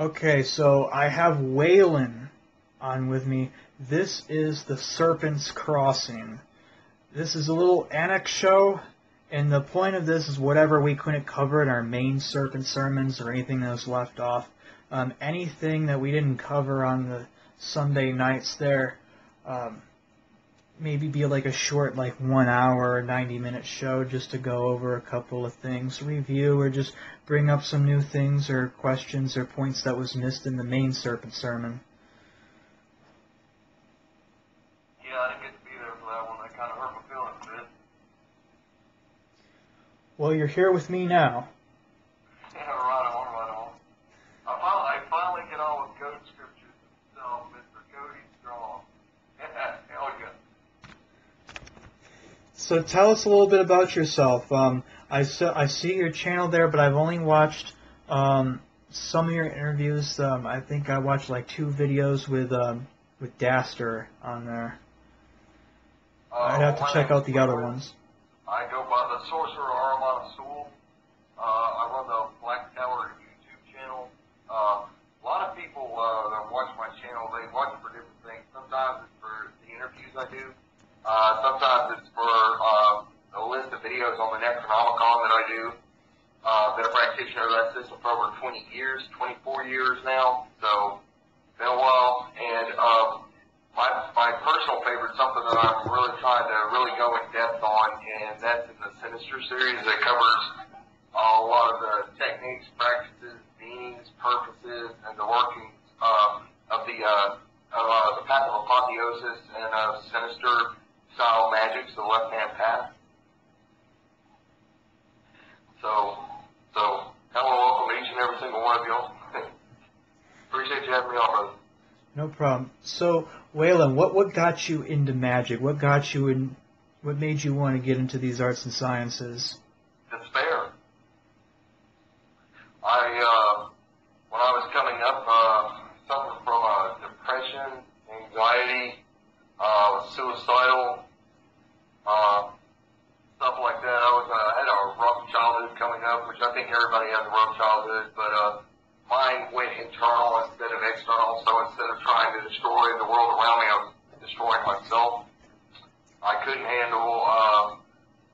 Okay, so I have Waylon on with me. This is the Serpent's Crossing. This is a little annex show, and the point of this is whatever we couldn't cover in our main Serpent sermons or anything that was left off. Um, anything that we didn't cover on the Sunday nights there, um, maybe be like a short, like one hour, or 90 minute show just to go over a couple of things, review, or just bring up some new things or questions or points that was missed in the main Serpent sermon. Yeah, I didn't get to be there for that one. That kind of hurt my feelings. Well, you're here with me now. Yeah, right on, right on. I finally, I finally get on with goat scriptures himself, Mr. Cody Strong. Hell yeah. So tell us a little bit about yourself. Um, I, I see your channel there, but I've only watched um, some of your interviews. Um, I think I watched like two videos with um, with Daster on there. Uh, I'd have to check out the other ones. I go by the Sorcerer Armada Sewell. Uh, I run the Black Tower YouTube channel. Uh, a lot of people uh, that watch my channel, they watch for different things. Sometimes it's for the interviews I do. Uh, sometimes it's for uh, a list of videos on the Necronomicon that I do. Uh, been a practitioner of that system for over 20 years, 24 years now. So, been a while. And um, my my personal favorite, something that I'm really trying to really go in depth on, and that's in the Sinister series that covers a lot of the techniques, practices, meanings, purposes, and the workings um, of the uh, of uh, the path of apotheosis and uh, sinister style magics, the left hand path. So, so hello, welcome to each and every single one of y'all. Appreciate you having me on, brother. No problem. So, Waylon, what what got you into magic? What got you in? What made you want to get into these arts and sciences? despair. I, uh, when I was coming up, uh, suffered from uh, depression, anxiety, uh, suicidal, uh, stuff like that. I was, uh, had a rough childhood coming up, which I think everybody has a rough childhood, but, uh, mine went internal instead of external, so instead of trying to destroy the world around me, I was destroying myself. I couldn't handle, uh,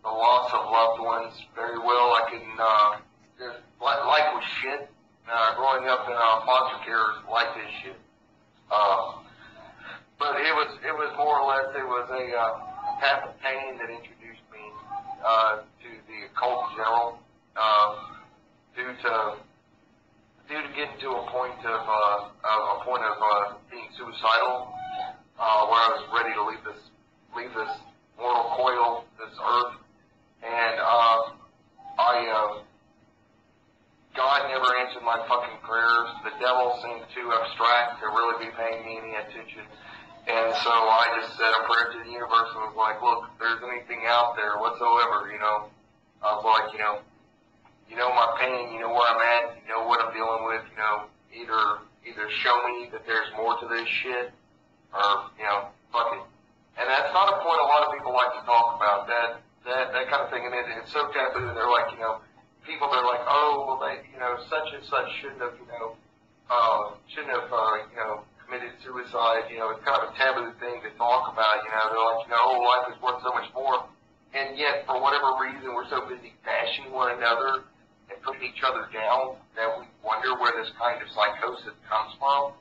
the loss of loved ones very well. I can, uh, just, life was shit. Uh, growing up in uh, foster care, life is shit. Uh, but it was, it was more or less, it was a, uh, path of pain that introduced me, uh, to the occult general, uh, due to, due to getting to a point of, uh, a point of, uh, being suicidal, uh, where I was ready to leave this, leave this mortal coil, this earth, and uh, I uh, God never answered my fucking prayers. The devil seemed too abstract to really be paying me any attention. And so I just said a prayer to the universe and was like, look, if there's anything out there whatsoever, you know, I was like, you know, you know my pain, you know where I'm at, you know what I'm dealing with, you know, either either show me that there's more to this shit or, you know, fuck it. And that's not a point a lot of people like to talk about, that that that kind of thing. And it, it's so taboo. They're like, you know, people. They're like, oh, well, they, you know, such and such shouldn't have, you know, uh, shouldn't have, uh, you know, committed suicide. You know, it's kind of a taboo thing to talk about. You know, they're like, you know, oh, life is worth so much more. And yet, for whatever reason, we're so busy bashing one another and putting each other down that we wonder where this kind of psychosis comes from.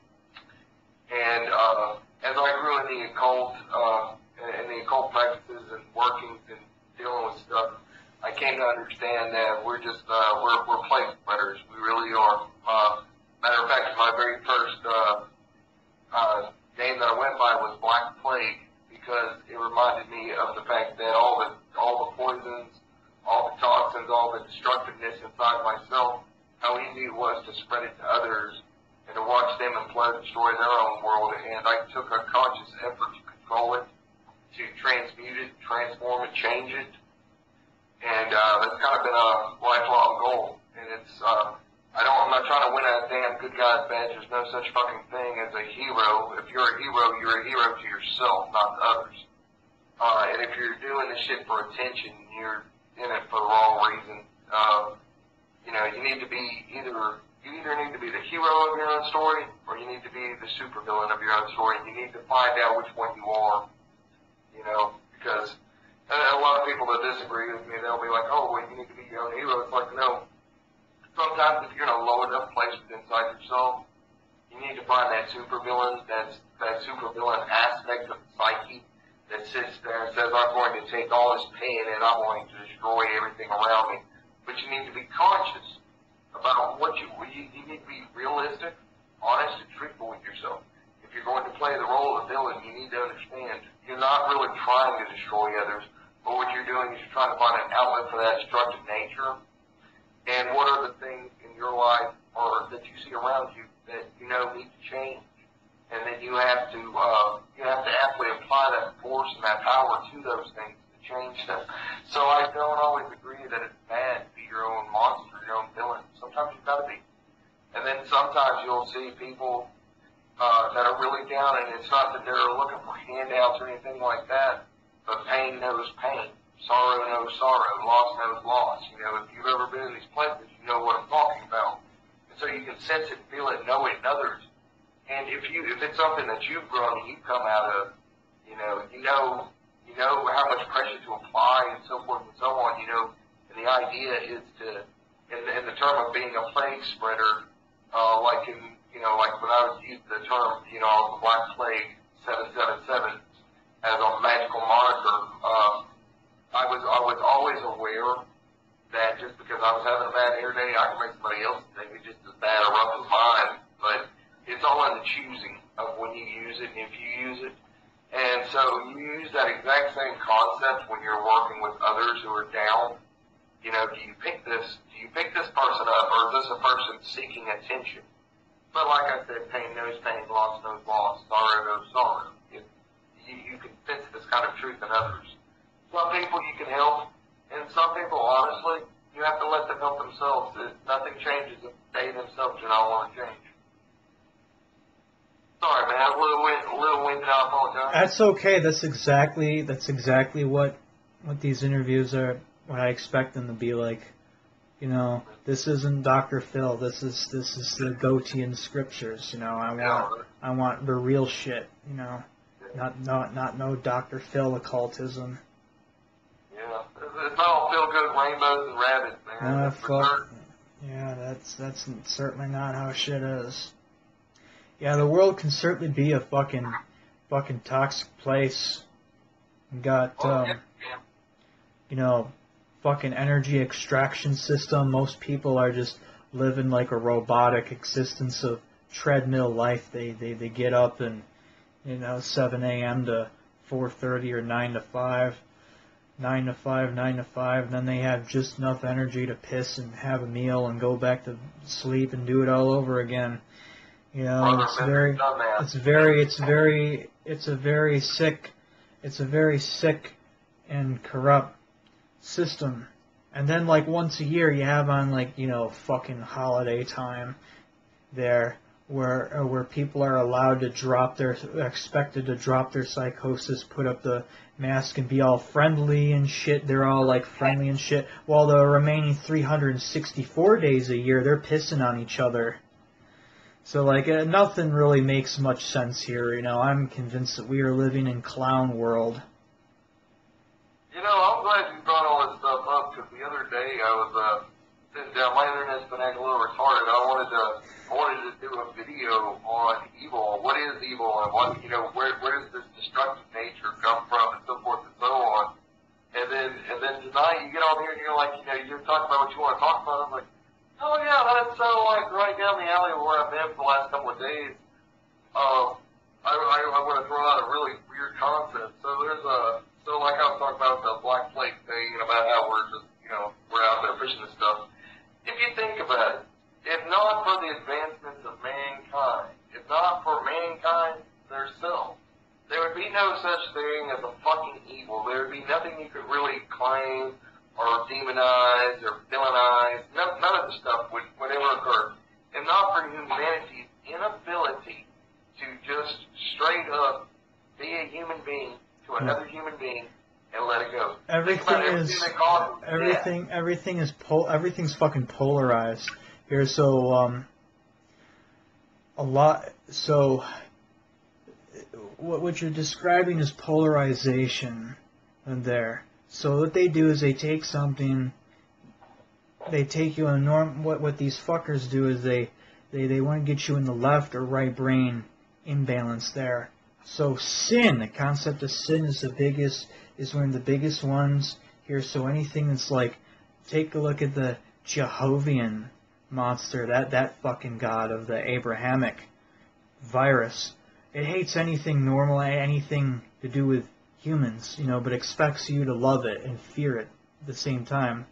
And uh, as I grew in the occult, uh, and the occult practices and workings and dealing with stuff, I came to understand that we're just uh, we're we're plague spreaders. We really are. Uh, matter of fact, my very first uh, uh, name that I went by was Black Plague because it reminded me of the fact that all the all the poisons, all the toxins, all the destructiveness inside myself, how easy it was to spread it to others and to watch them implode destroy their own world. And I took a conscious effort to control it, to transmute it, transform it, change it. And uh, that's kind of been a lifelong goal. And it's, uh, I don't, I'm not trying to win a damn good guy's badge. There's no such fucking thing as a hero. If you're a hero, you're a hero to yourself, not to others. Uh, and if you're doing this shit for attention, you're in it for the wrong reason. Uh, you know, you need to be either you either need to be the hero of your own story or you need to be the supervillain of your own story. and You need to find out which one you are. You know, because a lot of people that disagree with me, they'll be like, "Oh, well, you need to be your own hero." It's like, no. Sometimes if you're in a low enough place inside yourself, you need to find that supervillain, that's that supervillain aspect of psyche that sits there and says, "I'm going to take all this pain and I'm going to destroy everything around me." But you need to be conscious about what you, you, need to be realistic, honest, and truthful with yourself. If you're going to play the role of the villain, you need to understand you're not really trying to destroy others, but what you're doing is you're trying to find an outlet for that destructive nature. And what are the things in your life or that you see around you that you know need to change? And then you have to uh, you have to actually apply that force and that power to those things to change them. So I don't always agree that it's bad to be your own monster, your own villain. Sometimes you've got to be. And then sometimes you'll see people uh, that are really down, and it's not that they're looking for handouts or anything like that, but pain knows pain, sorrow knows sorrow, loss knows loss. You know, if you've ever been in these places, you know what I'm talking about. And so you can sense it, feel it, know it in others. And if you if it's something that you've grown and you've come out of, you know, you know you know how much pressure to apply and so forth and so on, you know, and the idea is to in, in the term of being a plague spreader, uh, like in, you know, like when I was used the term, you know, the Black Plague 777 as a magical moniker, uh, I was, I was always aware that just because I was having a bad hair day, I could make somebody else me just as bad or rough as mine. But it's all in the choosing of when you use it and if you use it. And so you use that exact same concept when you're working with others who are down. You know, do you pick this, do you pick this person up or is this a person seeking attention? But like I said, pain knows pain, loss knows loss, sorrow knows sorrow. It, you, you can sense this kind of truth in others. Some people you can help, and some people, honestly, you have to let them help themselves. Nothing changes if they themselves do not want to change. Sorry, man. A little wind, a little winded. I apologize. That's okay. That's exactly that's exactly what what these interviews are. What I expect them to be like. You know, this isn't Dr. Phil. This is this is the Goethean scriptures. You know, I want I want the real shit. You know, not not not no Dr. Phil occultism. Yeah. It's, not all feel good rainbows and rabbits, man. That's fuck. Yeah, that's that's certainly not how shit is. Yeah, the world can certainly be a fucking fucking toxic place. You got Oh, um, yeah, yeah. you know, fucking energy extraction system. Most people are just living like a robotic existence of treadmill life. They they, they get up and you know 7 a.m. to 4:30 or 9 to 5, 9 to 5, 9 to 5. And then they have just enough energy to piss and have a meal and go back to sleep and do it all over again. You know, it's very it's very it's very it's a very sick it's a very sick and corrupt system and then like once a year you have on like you know fucking holiday time there where uh, where people are allowed to drop their expected to drop their psychosis put up the mask and be all friendly and shit they're all like friendly and shit while the remaining 364 days a year they're pissing on each other so like uh, nothing really makes much sense here. You know, I'm convinced that we are living in clown world. You know, I'm glad you brought all this stuff up because the other day I was uh, sitting down. My internet's been acting a little retarded. I wanted to, I wanted to do a video on evil. What is evil, and what you know, where where does this destructive nature come from, and so forth and so on. And then and then tonight you get on here and you're like, you know, you're talking about what you want to talk about. I'm like, oh yeah, that's so like right down the alley of where I've been for the last couple of days. Um, I, I, I want to throw out a really weird concept. So there's a, so like I was talking about the Black Plague thing and about how we're just, you know, we're out there fishing and stuff. If you think about it, if not for the advancements of mankind, if not for mankind themselves, there would be no such thing as a fucking evil. There would be nothing you could really claim or demonize or villainize. None, none of the stuff would, would ever occur. If not for humanity's inability to just straight up be a human being to another human being and let it go. Think Everything about is everything that causes death. everything everything is pol everything's fucking polarized here. So um, a lot. So, what what you're describing is polarization, in there. So what they do is they take something, they take you a norm. What what these fuckers do is they they they want to get you in the left or right brain imbalance there. So sin, the concept of sin is the biggest, is one of the biggest ones here. So anything that's like, take a look at the Jehovian monster, that that fucking god of the Abrahamic virus. It hates anything normal, anything to do with humans, you know, but expects you to love it and fear it at the same time.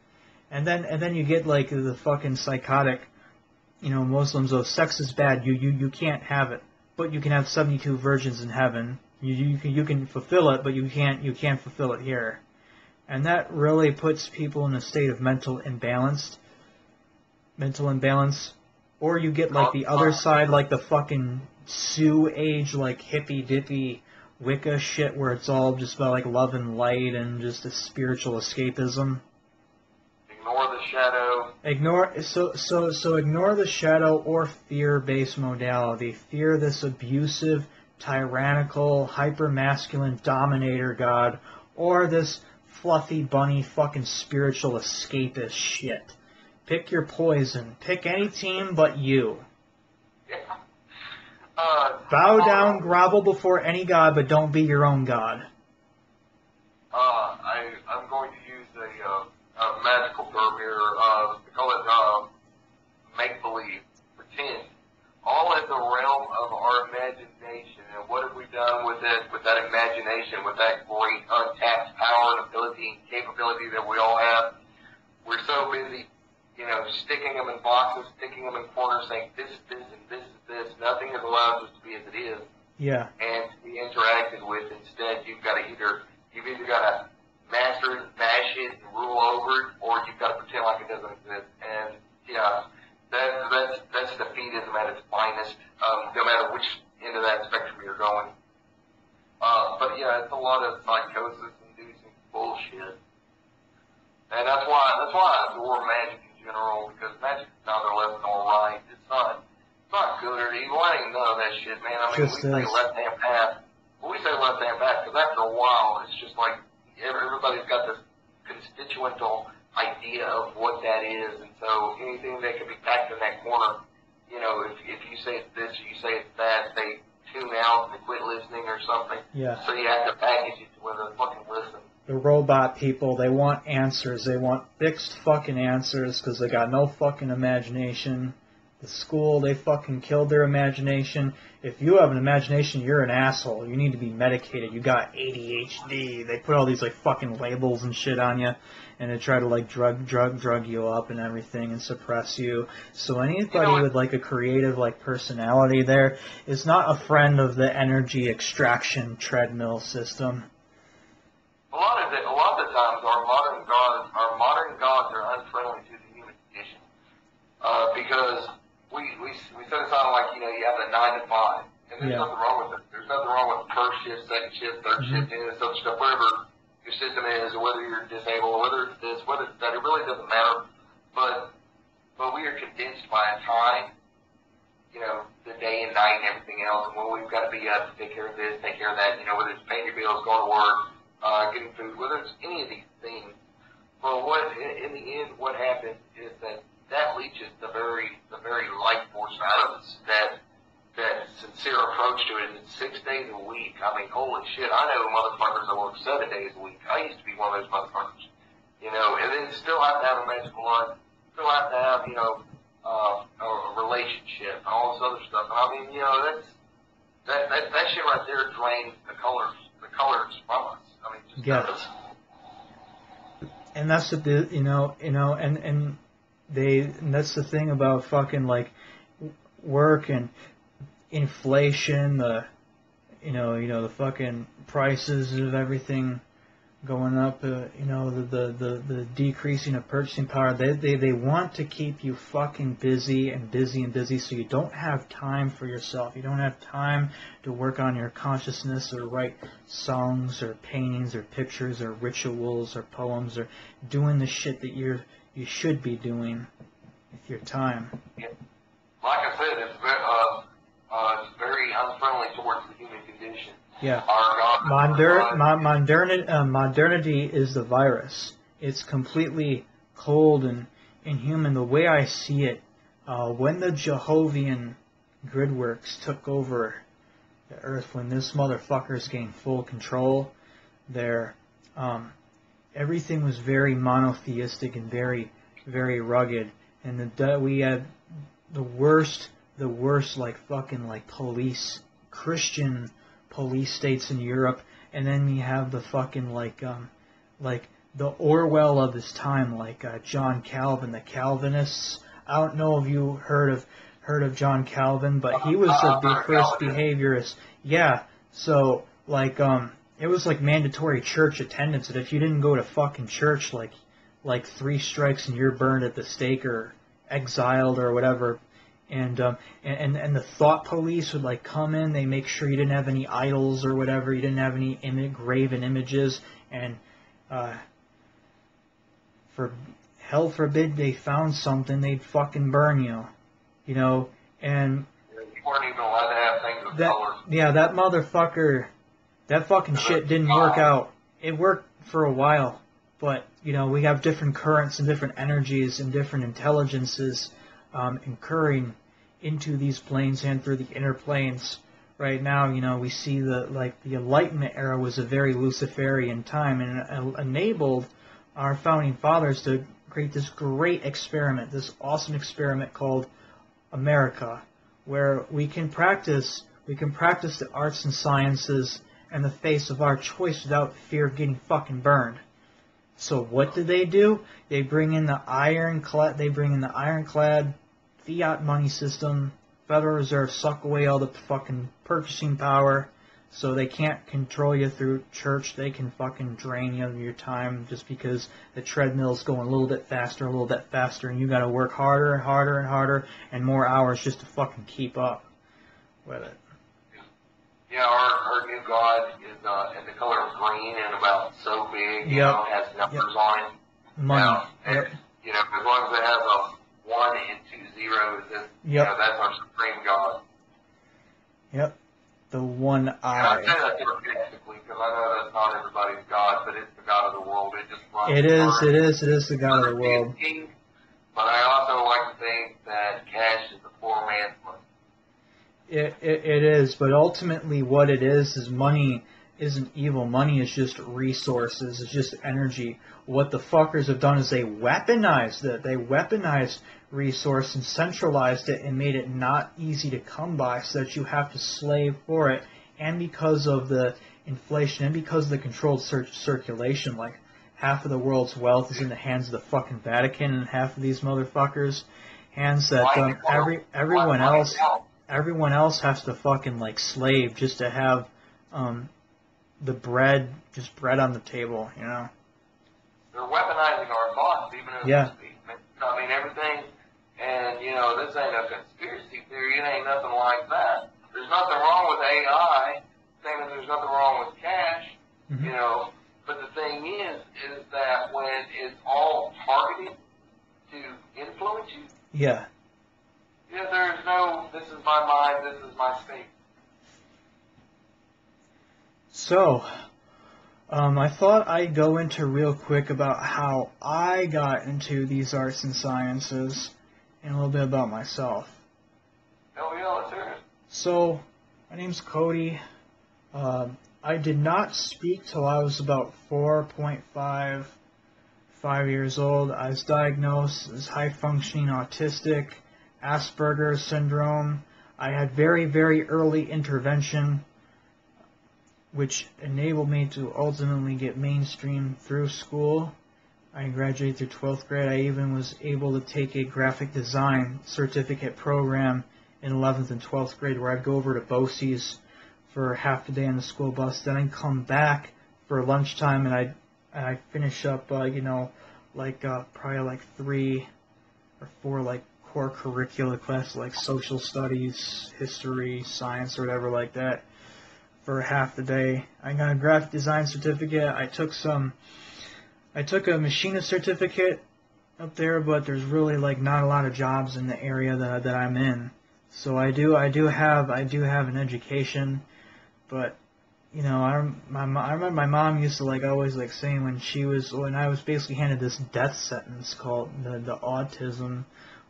And then and then you get like the fucking psychotic, you know, Muslims. Oh, sex is bad. You you you can't have it, but you can have 72 virgins in heaven. You you can you can fulfill it, but you can't you can't fulfill it here. And that really puts people in a state of mental imbalance. Mental imbalance. Or you get like the other side, like the fucking New Age, like hippy dippy Wicca shit where it's all just about like love and light and just a spiritual escapism. Ignore the shadow. Ignore so so so ignore the shadow or fear based modality. Fear this abusive, tyrannical, hyper masculine dominator god, or this fluffy bunny fucking spiritual escapist shit. Pick your poison. Pick any team but you. Uh, Bow uh, down, grovel before any god, but don't be your own god. Uh, I, I'm going to use a, uh, a magical term here. Uh, we call it uh, make-believe, pretend. All in the realm of our imagination. And what have we done with it, with that imagination, with that great untapped power and ability and capability that we all have? We're so busy, you know, sticking them in boxes, sticking them in corners, saying this is this and this is this. Nothing has allowed us to be as it is Yeah. and to be interacted with. Instead, you've got to either you've either got to master it, bash it, and rule over it, or you've got to pretend like it doesn't exist. And yeah, that that's that's defeatism at its finest. Um, no matter which end of that spectrum you're going. Uh, but yeah, it's a lot of psychosis-inducing bullshit. And that's why that's why I adore magic in general because magic is neither left nor right. It's not it's not good or evil. I ain't none of that shit, man. I mean, Just we say left hand path. Well, we say left hand path because after a while, it's just like everybody's got this constituental idea of what that is, and so anything that can be packed in that corner, you know, if if you say it's this or you say it's that, they tune out, they quit listening or something. Yeah. So you have to package it to where they fucking listen. the robot people, they want answers. They want fixed fucking answers because they got no fucking imagination. The school, they fucking killed their imagination. If you have an imagination, you're an asshole. You need to be medicated. You got ADHD. They put all these like fucking labels and shit on you, and they try to like drug, drug, drug you up and everything and suppress you. So anybody You know with like a creative like personality there is not a friend of the energy extraction treadmill system. A lot of the, a lot of the times, our modern gods, our modern gods are unfriendly to the human condition, uh, because we we we set aside like you know you have a nine to five, and there's Yeah. nothing wrong with it. There's nothing wrong with first shift, second shift, 3rd Mhm. shift, any of this other stuff, whatever your system is, or whether you're disabled, or whether it's this, whether it's that. It really doesn't matter. But but we are condensed by a time, you know, the day and night and everything else, and when we've got to be up to take care of this, take care of that, you know, whether it's paying your bills, going to work, uh, getting food, whether it's any of these things. Well, what in, in the end, what happens is that that leaches the very the very life force out of us. That that sincere approach to it. It's six days a week. I mean, holy shit! I know motherfuckers that work seven days a week. I used to be one of those motherfuckers. You know, and then still have to have a magical life. Still have to have you know uh, a relationship and all this other stuff. And I mean, you know, that's that that, that shit right there drains the colors the colors from us. I mean, just Yeah. and that's the you know you know and and they and that's the thing about fucking like work and inflation the you know you know the fucking prices of everything going up uh, you know the, the the the decreasing of purchasing power. They, they they want to keep you fucking busy and busy and busy so you don't have time for yourself. You don't have time to work on your consciousness or write songs or paintings or pictures or rituals or poems or doing the shit that you're you should be doing with your time Yeah. like I said, it's very, uh, unfriendly towards the human condition. Yeah. Our Moder- mo- modernity, uh, modernity is the virus. It's completely cold and inhuman. The way I see it, uh, when the Jehovian gridworks took over the earth, when this motherfuckers gained full control, there, um, everything was very monotheistic and very, very rugged. And the we had the worst, the worst, like fucking like police, Christian police states in Europe, and then you have the fucking like um like the Orwell of his time, like uh, John Calvin, the Calvinists. I don't know if you heard of heard of John Calvin, but he was the be- first behaviorist. Yeah, so like um it was like mandatory church attendance, and if you didn't go to fucking church, like like three strikes and you're burned at the stake or exiled or whatever and um, and and the thought police would like come in. They make sure you didn't have any idols or whatever. You didn't have any Im- graven images, and uh, for hell forbid they found something, they'd fucking burn you, you know. And you weren't even allowed to have things with that colors. yeah, that motherfucker, that fucking shit didn't work out. It worked for a while, but you know we have different currents and different energies and different intelligences um, incurring into these planes and through the inner planes. Right now, you know, we see the like the Enlightenment era was a very Luciferian time and enabled our founding fathers to create this great experiment, this awesome experiment called America, where we can practice we can practice the arts and sciences in the face of our choice without fear of getting fucking burned. So what do they do? They bring in the ironclad. They bring in the ironclad fiat money system. Federal Reserve suck away all the fucking purchasing power, so they can't control you through church. They can fucking drain you of your time just because the treadmill's going a little bit faster, a little bit faster, and you got to work harder and harder and harder and more hours just to fucking keep up with it. Yeah, our, our new God is uh, in the color of green and about so big, you Yep. know, has numbers on it. Money. Now, and, Yep. you know, as long as it has a one and two zeros, then you know, that's our supreme God. Yep. The one And I say eye. that sarcastically because I know that's not everybody's God, but it's the god of the world. It just runs. It is. It is. It is the God of the world. king, But I also like to think that cash is the poor man's money. It, it, it is, but ultimately what it is is money isn't evil. Money is just resources. It's just energy. What the fuckers have done is they weaponized it. They weaponized resource and centralized it and made it not easy to come by so that you have to slave for it. And because of the inflation and because of the controlled cir- circulation, like half of the world's wealth is in the hands of the fucking Vatican and half of these motherfuckers hands that um, every everyone else everyone else has to fucking like slave just to have um, the bread, just bread on the table, you know. They're weaponizing our thoughts, even as Yeah. I mean, everything, and you know, this ain't a conspiracy theory. It ain't nothing like that. There's nothing wrong with AI, same as there's nothing wrong with cash, Mhm. you know. But the thing is, is that when it's all targeted to influence you, Yeah, yeah, there's no, this is my mind, this is my state. So, um, I thought I'd go into real quick about how I got into these arts and sciences and a little bit about myself. Hell yeah, let's hear it. So, my name's Cody. Um, I did not speak till I was about 4.5, 5 years old. I was diagnosed as high functioning autistic, Asperger's syndrome. I had very, very early intervention, which enabled me to ultimately get mainstream through school. I graduated through 12th grade. I even was able to take a graphic design certificate program in 11th and 12th grade where I'd go over to BOCES for half a day on the school bus. Then I'd come back for lunchtime and I'd, and I'd finish up, uh, you know, like uh, probably like three or four like core curricula classes like social studies, history, science, or whatever like that for half the day. I got a graphic design certificate. I took some, I took a machinist certificate up there, but there's really like not a lot of jobs in the area that, that I'm in. So I do I do have I do have an education, but you know I my I remember my mom used to like always like saying when she was when I was basically handed this death sentence called the the autism.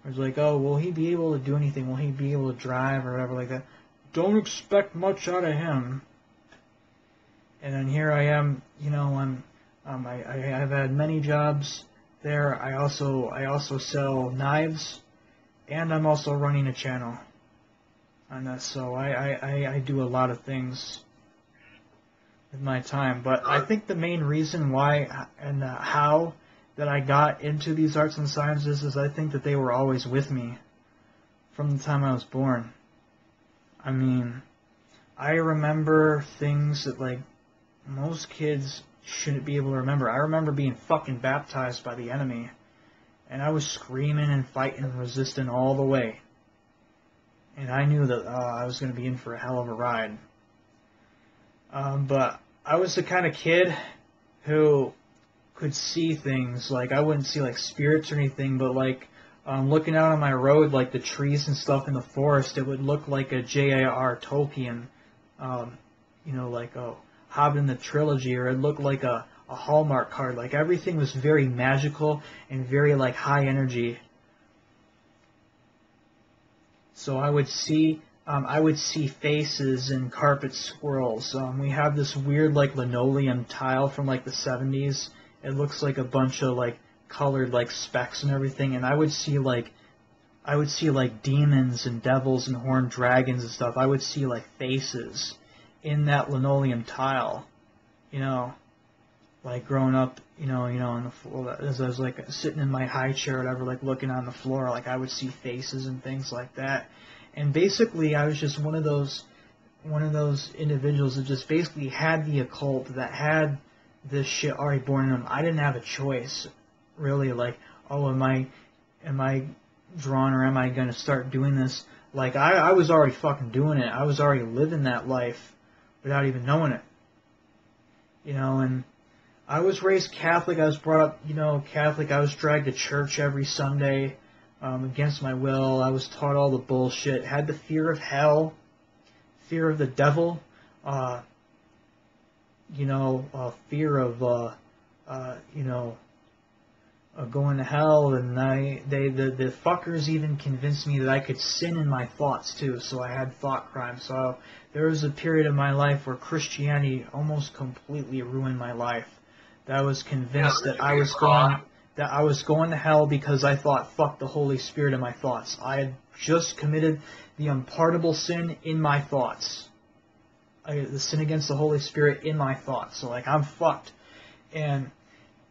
It's like, oh, will he be able to do anything? Will he be able to drive or whatever like that? Don't expect much out of him. And then here I am, you know, I'm um, I, I I've had many jobs there. I also I also sell knives, and I'm also running a channel. And that, so I, I, I, I do a lot of things with my time. But I think the main reason why and uh, how that I got into these arts and sciences is I think that they were always with me from the time I was born. I mean, I remember things that like most kids shouldn't be able to remember. I remember being fucking baptized by the enemy, and I was screaming and fighting and resisting all the way. And I knew that uh, I was going to be in for a hell of a ride. Um, but I was the kind of kid who could see things. Like I wouldn't see like spirits or anything, but like um, looking out on my road, like the trees and stuff in the forest, it would look like a J.R.R. Tolkien, um, you know, like a Hobbit in the trilogy, or it looked like a, a Hallmark card. Like everything was very magical and very like high energy. So I would see um, I would see faces and carpet swirls. Um, we have this weird like linoleum tile from like the 70s. It looks like a bunch of like colored like specks and everything. And I would see like I would see like demons and devils and horned dragons and stuff. I would see like faces in that linoleum tile. You know, like growing up, you know, you know, on the floor as I was like sitting in my high chair, or whatever, like looking on the floor, like I would see faces and things like that. And basically, I was just one of those, one of those individuals that just basically had the occult, that had this shit already born in them. I didn't have a choice, really. Like, oh, am I, am I drawn or am I gonna start doing this? Like, I, I was already fucking doing it. I was already living that life without even knowing it. You know, and I was raised Catholic. I was brought up, you know, Catholic. I was dragged to church every Sunday um, against my will. I was taught all the bullshit. Had the fear of hell, fear of the devil, uh, you know, uh, fear of, uh, uh, you know, uh, going to hell. And I, they, the, the fuckers even convinced me that I could sin in my thoughts too. So I had thought crime. So there was a period of my life where Christianity almost completely ruined my life. That I was convinced Yeah, that I was going that I was going to hell because I thought fuck the Holy Spirit in my thoughts. I had just committed the unpardonable sin in my thoughts. I, the sin against the Holy Spirit in my thoughts. So like I'm fucked. And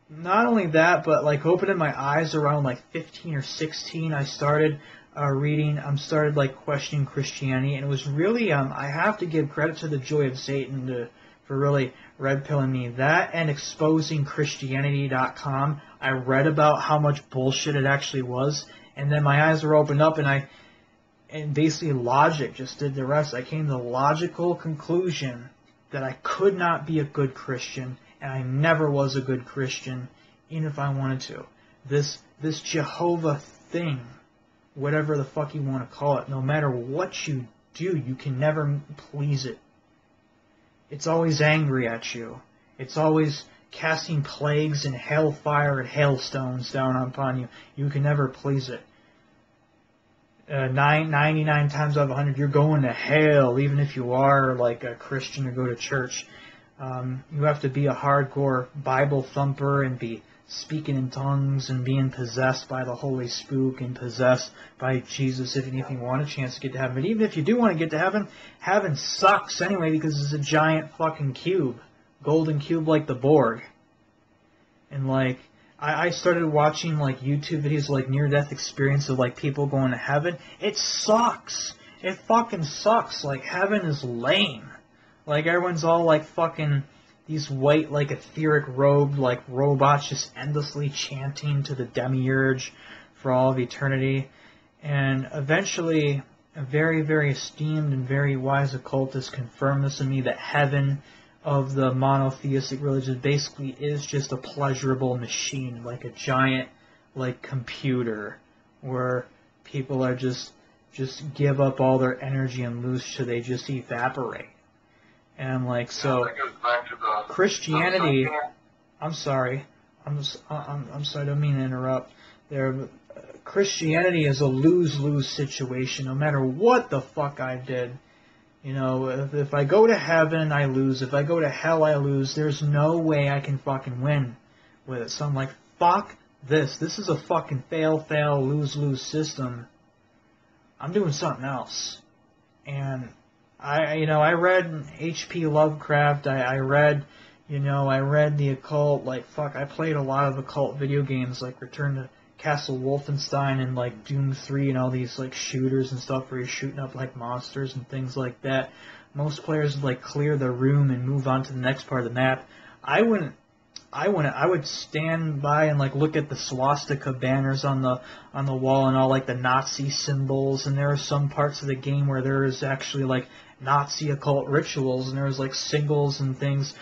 not only that, but like opening my eyes around like 15 or 16, I started uh, reading. I'm started like questioning Christianity, and it was really um I have to give credit to the Joy of Satan to for really red pilling me. That and exposing Christianity.com. I read about how much bullshit it actually was, and then my eyes were opened up, and I and basically logic just did the rest. I came to the logical conclusion that I could not be a good Christian, and I never was a good Christian, even if I wanted to. This this Jehovah thing, whatever the fuck you want to call it, no matter what you do, you can never please it. It's always angry at you. It's always casting plagues and hellfire and hailstones down upon you. You can never please it. Uh, nine, 99 times out of 100, you're going to hell, even if you are like a Christian or go to church. Um, you have to be a hardcore Bible thumper and be speaking in tongues and being possessed by the Holy Spook and possessed by Jesus if, if you want a chance to get to heaven. But even if you do want to get to heaven, heaven sucks anyway because it's a giant fucking cube. Golden cube like the Borg. And like, I, I started watching like YouTube videos like near death experience of like people going to heaven. It sucks. It fucking sucks. Like heaven is lame. Like everyone's all like fucking these white like etheric robed like robots just endlessly chanting to the demiurge for all of eternity. And eventually a very, very esteemed and very wise occultist confirmed this to me that heaven of the monotheistic religion basically is just a pleasurable machine, like a giant like computer where people are just just give up all their energy and lose till they just evaporate. And like, so that goes back to the Christianity. I'm sorry. I'm s- I'm I'm sorry. I don't mean to interrupt. There, uh, Christianity is a lose-lose situation. No matter what the fuck I did, you know, if, if I go to heaven, I lose. If I go to hell, I lose. There's no way I can fucking win with it. So I'm like, fuck this. This is a fucking fail-fail, lose-lose system. I'm doing something else. And I, you know, I read H.P. Lovecraft. I, I read you know, I read the occult, like, fuck, I played a lot of occult video games, like Return to Castle Wolfenstein and, like, Doom 3 and all these, like, shooters and stuff where you're shooting up, like, monsters and things like that. Most players would, like, clear the room and move on to the next part of the map. I wouldn't, I wouldn't, I would stand by and, like, look at the swastika banners on the, on the wall and all, like, the Nazi symbols, and there are some parts of the game where there is actually, like, Nazi occult rituals, and there was, like, symbols and things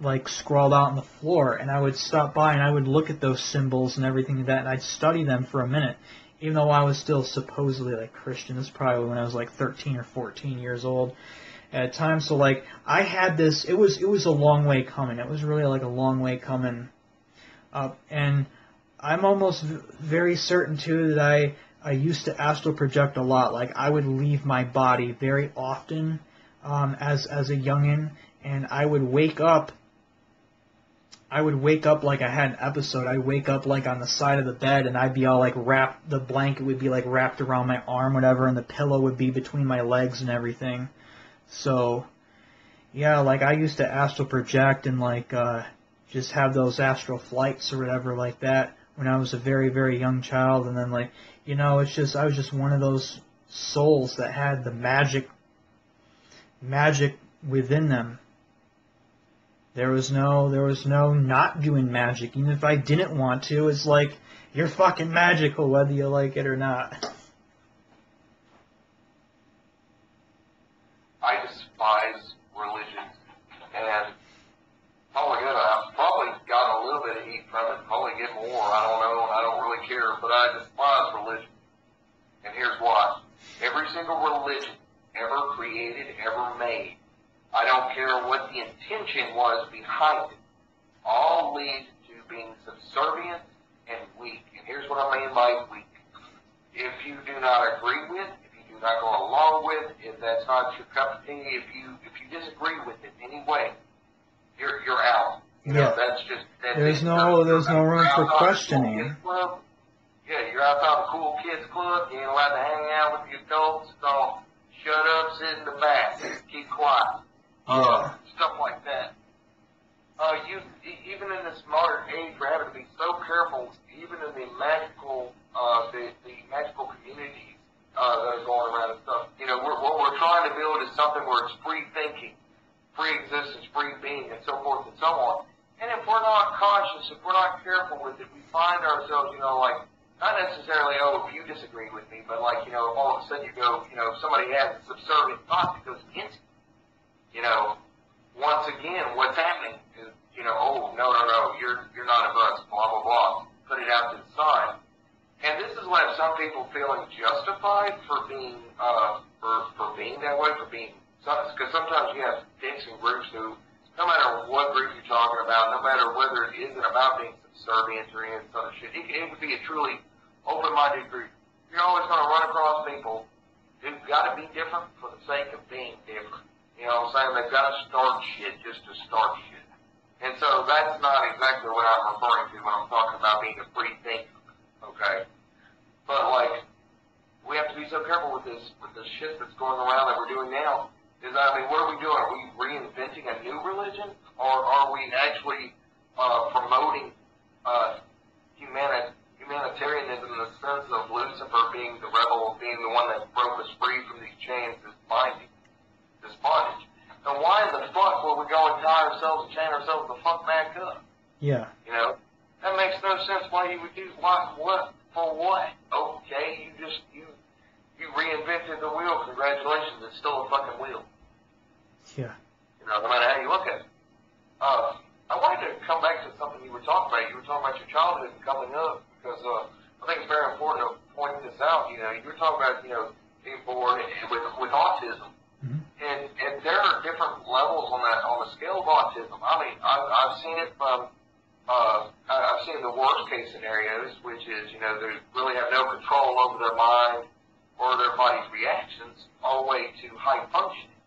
like scrawled out on the floor and I would stop by and I would look at those symbols and everything like that and I'd study them for a minute even though I was still supposedly like Christian. This is probably when I was like 13 or 14 years old at a time. So like I had this it was it was a long way coming. It was really like a long way coming up and I'm almost very certain too that I I used to astral project a lot. Like I would leave my body very often um, as as a youngin and I would wake up I would wake up like I had an episode. I'd wake up like on the side of the bed and I'd be all like wrapped, the blanket would be like wrapped around my arm, whatever, and the pillow would be between my legs and everything. So, yeah, like I used to astral project and like, uh, just have those astral flights or whatever like that when I was a very, very young child. And then like, you know, it's just, I was just one of those souls that had the magic, magic within them. There was no, there was no not doing magic. Even if I didn't want to, it's like you're fucking magical whether you like it or not. I despise religion, and oh probably gonna I've probably got a little bit of heat from it. Probably get more. I don't know. I don't really care, but I despise religion, and here's why: every single religion ever created, ever made, I don't care what the intention was behind it, all leads to being subservient and weak. And here's what I mean by weak: if you do not agree with, if you do not go along with, if that's not your cup of tea, if you if you disagree with it in any way, you're you're out. Know, Yeah. that's just that's There's no- there's no room for questioning. Yeah, you're outside the cool kids club. You ain't allowed to hang out with the adults. So shut up, sit in the back, keep quiet. Uh, stuff like that. Uh, you e- even in this modern age, we're having to be so careful. Even in the magical, uh, the the magical communities uh, that are going around and stuff. You know, we're, what we're trying to build is something where it's free thinking, free existence, free being, and so forth and so on. And if we're not cautious, if we're not careful with it, we find ourselves, you know, like not necessarily, oh, if you disagree with me, but like, you know, if all of a sudden you go, you know, if somebody has a subservient thought that goes against you, you know, once again, what's happening is, you know, oh, no, no, no, you're, you're not of us, blah, blah, blah. Put it out to the side. And this is why some people feeling justified for being, uh, for, for being that way, for being, because sometimes you have dicks and groups who, no matter what group you're talking about, no matter whether it isn't about being subservient or any other shit, it, it could be a truly open-minded group. You're always going to run across people who've got to be different for the sake of being different. You know what I'm saying? They've got shit just to start shit. And so that's not exactly what I'm referring to when I'm talking about being a free thinker. Okay? But like, we have to be so careful with this, with the shit that's going around that we're doing now. Is I mean, what are we doing? Are we reinventing a new religion, or are we actually uh, promoting uh, humani- humanitarianism in the sense of Lucifer being the rebel, being the one that broke us free from these chains, this binding, this bondage? And why in the fuck will we go and tie ourselves and chain ourselves the fuck back up? Yeah. You know, that makes no sense. Why you would do why what for what? Okay, you just you you reinvented the wheel. Congratulations, it's still a fucking wheel. Yeah. You know, no matter how you look at it. Uh, I wanted to come back to something you were talking about. You were talking about your childhood and coming up because uh, I think it's very important to point this out. You know, you were talking about you know born with with autism. And and there are different levels on that on the scale of autism. I mean, I've, I've seen it from. Uh, I've seen the worst case scenarios, which is, you know, they really have no control over their mind or their body's reactions, all the way to high functioning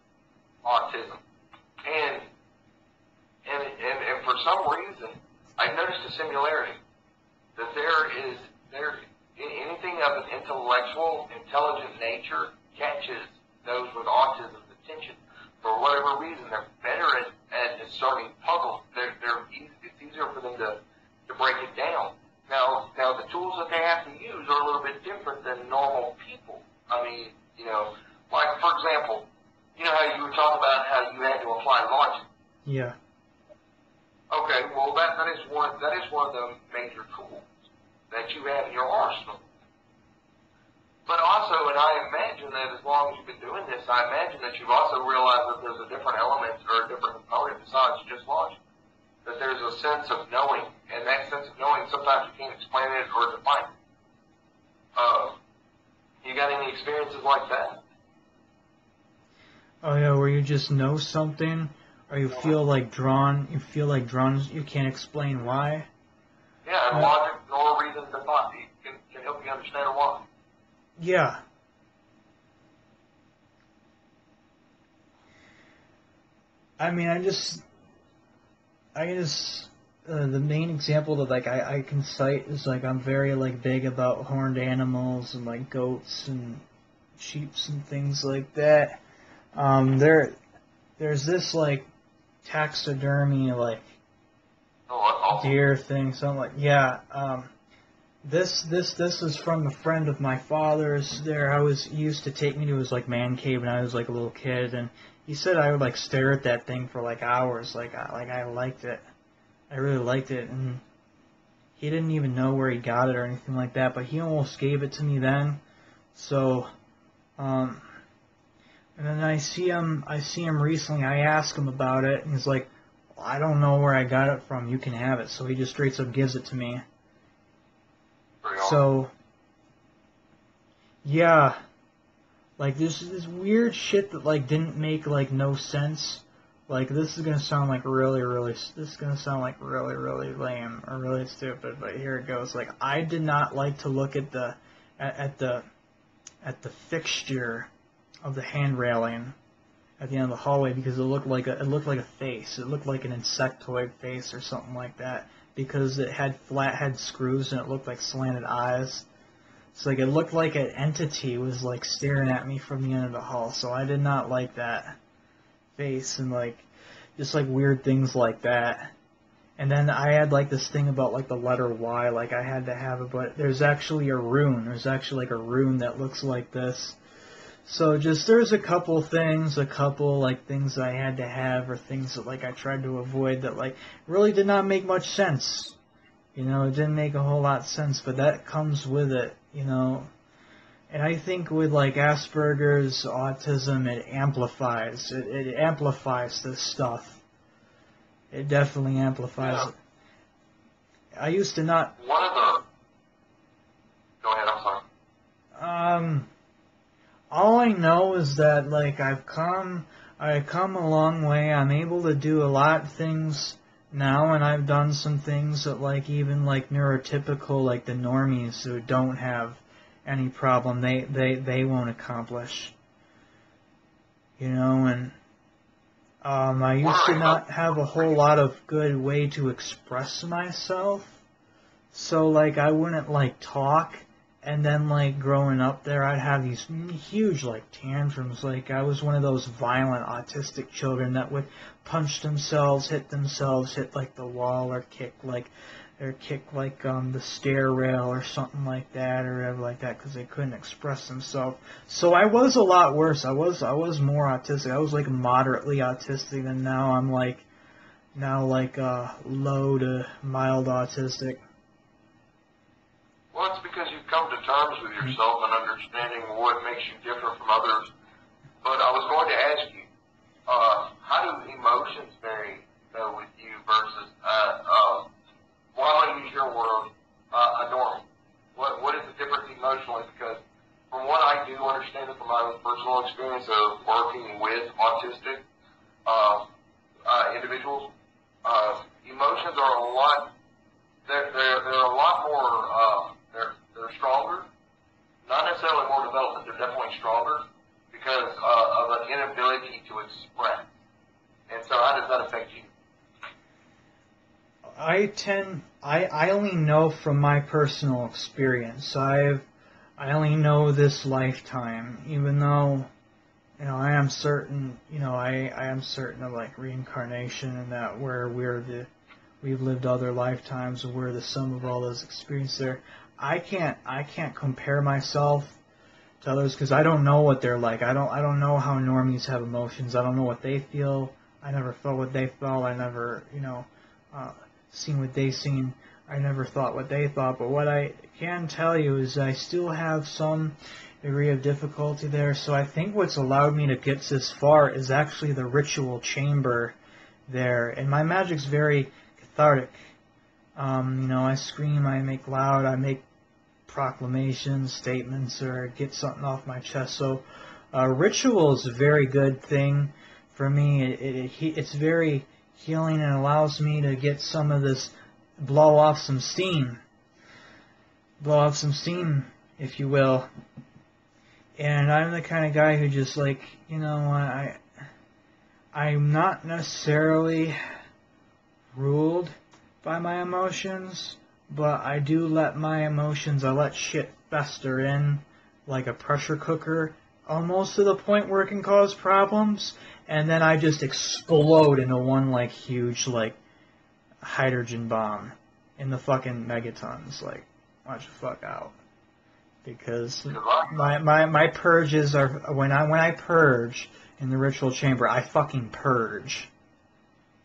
autism. And, and, and, and for some reason, I noticed a similarity that there is, there, anything of an intellectual, intelligent nature catches those with autism's attention. For whatever reason, they're better at, at solving puzzles. They're, they're easy, it's easier for them to, to break it down. Now, now the tools that they have to use are a little bit different than normal people. I mean, you know, like for example, you know how you were talking about how you had to apply logic. Yeah. Okay, well that that is one that is one of the major tools that you have in your arsenal. But also, and I imagine that as long as you've been doing this, I imagine that you've also realized that there's a different element or a different component besides just logic. That there's a sense of knowing, and that sense of knowing sometimes you can't explain it or define it. Uh, you got any experiences like that? Oh yeah, where you just know something, or you feel like drawn. You feel like drawn. You can't explain why. Yeah, and Yeah. logic nor reason to thought can, can help you understand why. Yeah. I mean, I just, I just, uh, the main example that like I, I can cite is like I'm very like big about horned animals and like goats and sheeps and things like that. Um, there, there's this like taxidermy like awesome. deer thing. So I'm like, yeah. Um, this this this is from a friend of my father's. There, I was he used to take me to his like man cave when I was like a little kid, and he said I would like stare at that thing for like hours. Like I like I liked it. I really liked it, and he didn't even know where he got it or anything like that. But he almost gave it to me then. So, um, and then I see him. I see him recently. I ask him about it, and he's like, I don't know where I got it from. You can have it. So he just straight up gives it to me. So, yeah, like this is this weird shit that like didn't make like no sense. Like this is gonna sound like really, really. This is gonna sound like really, really lame or really stupid. But here it goes. Like I did not like to look at the at, at the at the fixture of the hand railing at the end of the hallway because it looked like a it looked like a face. It looked like an insectoid face or something like that because it had flathead screws and it looked like slanted eyes. So like it looked like an entity was like staring at me from the end of the hall. So I did not like that face and like just like weird things like that. And then I had like this thing about like the letter Y, like I had to have it, but there's actually a rune. There's actually like a rune that looks like this. So just there's a couple things, a couple like things I had to have or things that like I tried to avoid that like really did not make much sense. You know, it didn't make a whole lot of sense, but that comes with it, you know. And I think with like Asperger's, autism, it amplifies. It, it amplifies this stuff. It definitely amplifies Yeah. it. I used to not One of the. Go ahead. I'm sorry. Um, all I know is that like I've come, I've come a long way. I'm able to do a lot of things now, and I've done some things that like even like neurotypical, like the normies who don't have any problem, they they they won't accomplish. You know, and um, I used to not have a whole lot of good way to express myself. So like I wouldn't like talk and then like growing up there I'd have these huge like tantrums like I was one of those violent autistic children that would punch themselves, hit themselves, hit like the wall or kick like or kick like um the stair rail or something like that or whatever like that because they couldn't express themselves. So I was a lot worse. I was I was more autistic. I was like moderately autistic and now I'm like now like uh low to mild autistic. Well, it's because you've come to terms with yourself and understanding what makes you different from others. But I was going to ask you, uh, how do emotions vary though with you versus, uh, uh, well, I'm going to use your word, uh, a normal. What what is the difference emotionally? Because from what I do understand from my own personal experience of working with autistic uh, uh, individuals, uh, emotions are a lot. They're they're, they're a lot more. Uh, stronger. Not necessarily more developed, but they're definitely stronger because uh, of an inability to express. And so, how does that affect you? I tend I I only know from my personal experience. I've I only know this lifetime, even though you know I am certain. You know I I am certain of like reincarnation and that where we're the we've lived other lifetimes and we're the sum of all those experiences. There, I can't I can't compare myself to others because I don't know what they're like. I don't I don't know how normies have emotions. I don't know what they feel. I never felt what they felt. I never you know. Uh, seen what they seen. I never thought what they thought, but what I can tell you is I still have some degree of difficulty there. So I think what's allowed me to get this far is actually the ritual chamber there, and my magic's very cathartic. Um, you know, I scream, I make loud, I make proclamations, statements, or get something off my chest. So uh, ritual is a very good thing for me. It, it, it, it's very healing and allows me to get some of this, blow off some steam. Blow off some steam, if you will. And I'm the kind of guy who just like, you know, I, I'm not necessarily ruled by my emotions, but I do let my emotions, I let shit fester in like a pressure cooker, almost to the point where it can cause problems and then I just explode into one like huge like hydrogen bomb in the fucking megatons. Like, watch the fuck out. Because my, my, my purges are when I when I purge in the ritual chamber, I fucking purge.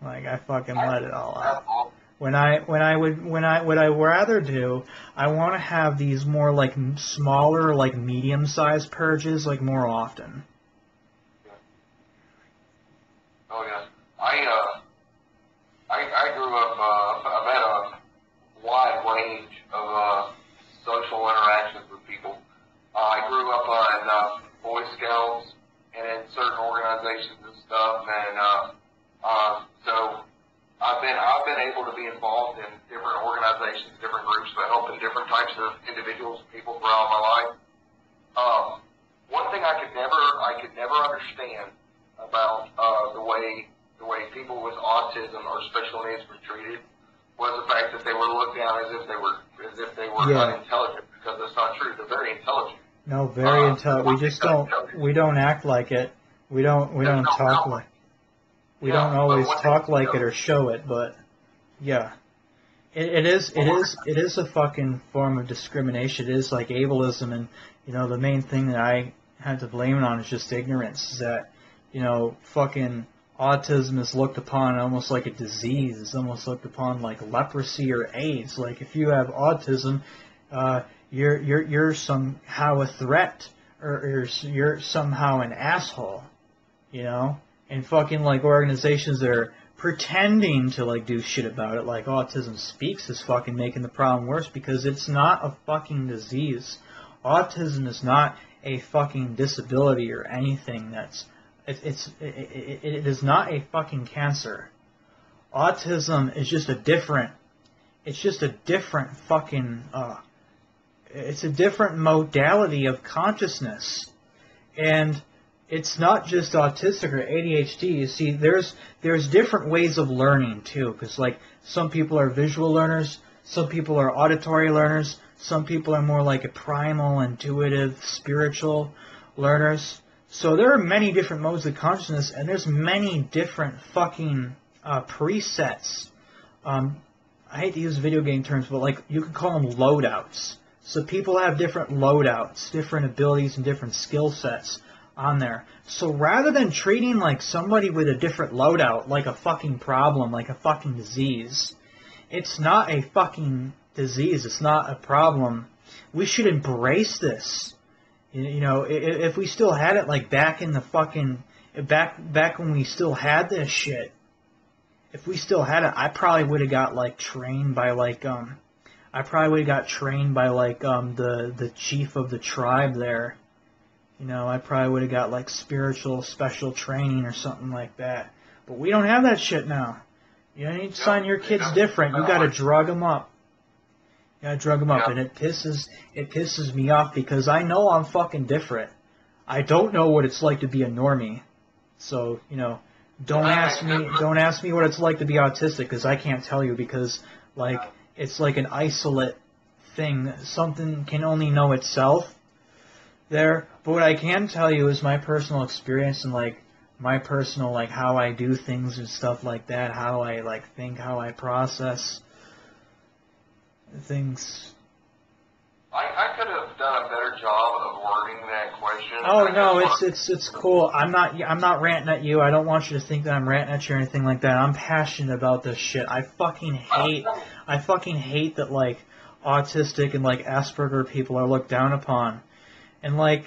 Like I fucking let it all out. When I when I would when I what I rather do, I want to have these more like smaller like medium sized purges like more often. Oh yeah, I uh, I I grew up. Uh, I've had a wide range of uh, social interactions with people. Uh, I grew up uh, in uh, Boy Scouts and in certain organizations and stuff, and uh, uh, so I've been I've been able to be involved in different organizations, different groups, but helping different types of individuals, people throughout my life. Um, one thing I could never I could never understand about uh, the way the way people with autism or special needs were treated was the fact that they were looked down as if they were as if they were yeah. unintelligent because that's not true. They're very intelligent. No, very uh, intelligent. We just don't we don't act like it. We don't we don't talk like we yeah, don't always talk like it or show it, but yeah. It, it is it is it is a fucking form of discrimination. It is like ableism and you know the main thing that I had to blame it on is just ignorance. Is that you know, fucking autism is looked upon almost like a disease. It's almost looked upon like leprosy or AIDS. Like if you have autism, uh, you're you're you're somehow a threat, or you're, you're somehow an asshole, you know. And fucking like organizations that are pretending to like do shit about it, like Autism Speaks, is fucking making the problem worse because it's not a fucking disease. Autism is not a fucking disability or anything that's it, it's it, it is not a fucking cancer. Autism is just a different. It's just a different fucking. Uh, it's a different modality of consciousness, and it's not just autistic or ADHD. You see, there's there's different ways of learning too, because like some people are visual learners, some people are auditory learners, some people are more like a primal, intuitive, spiritual learners. So there are many different modes of consciousness, and there's many different fucking uh, presets. Um, I hate to use video game terms, but like you could call them loadouts. So people have different loadouts, different abilities, and different skill sets on there. So rather than treating like somebody with a different loadout like a fucking problem, like a fucking disease, it's not a fucking disease. It's not a problem. We should embrace this. You know, if we still had it like back in the fucking back back when we still had this shit, if we still had it, I probably would have got like trained by like um, I probably would have got trained by like um the the chief of the tribe there, You know, I probably would have got like spiritual special training or something like that. But we don't have that shit now. You need to sign your kids different. You got to drug them up. You got to drug them up, Yeah. and it pisses it pisses me off because I know I'm fucking different. I don't know what it's like to be a normie. So you know, don't ask me don't ask me what it's like to be autistic because I can't tell you because like it's like an isolate thing. Something can only know itself there. But what I can tell you is my personal experience and like my personal like how I do things and stuff like that, how I like think, how I process things. I, I could have done a better job of wording that question. Oh no, it's it's it's cool. I'm not I'm not ranting at you. I don't want you to think that I'm ranting at you or anything like that. I'm passionate about this shit. I fucking hate I fucking hate that like autistic and like Asperger people are looked down upon. And like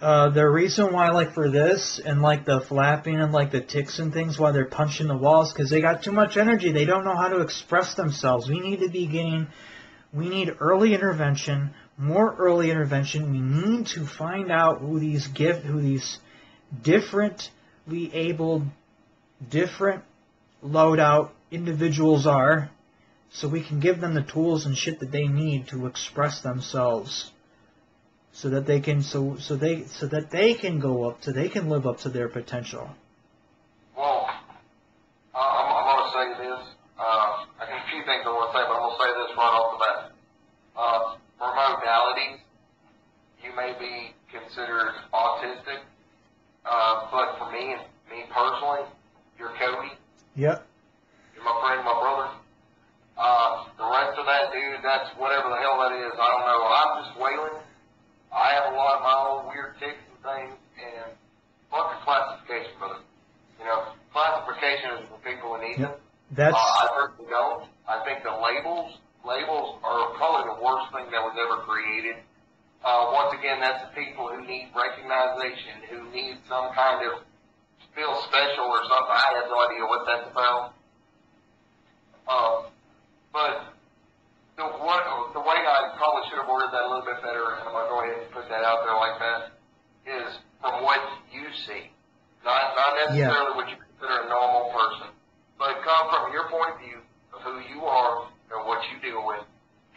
uh the reason why like for this and like the flapping and like the ticks and things while they're punching the walls cuz they got too much energy. They don't know how to express themselves. We need to be getting we need early intervention, more early intervention. We need to find out who these gift who these differently abled different loadout individuals are so we can give them the tools and shit that they need to express themselves so that they can so so they so that they can go up so they can live up to their potential Well, uh, I'm, I'm going to say this. Uh, I got a few things I want to say, but I'm going to say this right off the bat. Uh, for modalities, you may be considered autistic, uh, but for me, and me personally, you're Cody. yep You're my friend, my brother. Uh, the rest of that, dude, that's whatever the hell that is. I don't know. I'm just Waylon. I have a lot of my own weird ticks and things, and fuck the classification, brother. You know, classification is for people who need Yep. them. that's Uh, I personally don't. I think the labels, labels are probably the worst thing that was ever created. Uh, once again, that's the people who need recognition, who need some kind of feel special or something. I have no idea what that's about. Um, but the what the way I probably should have worded that a little bit better, and I'm gonna go ahead and put that out there like that, is from what you see, not not necessarily what you consider a normal person, but come from your point of view of who you are and what you deal with,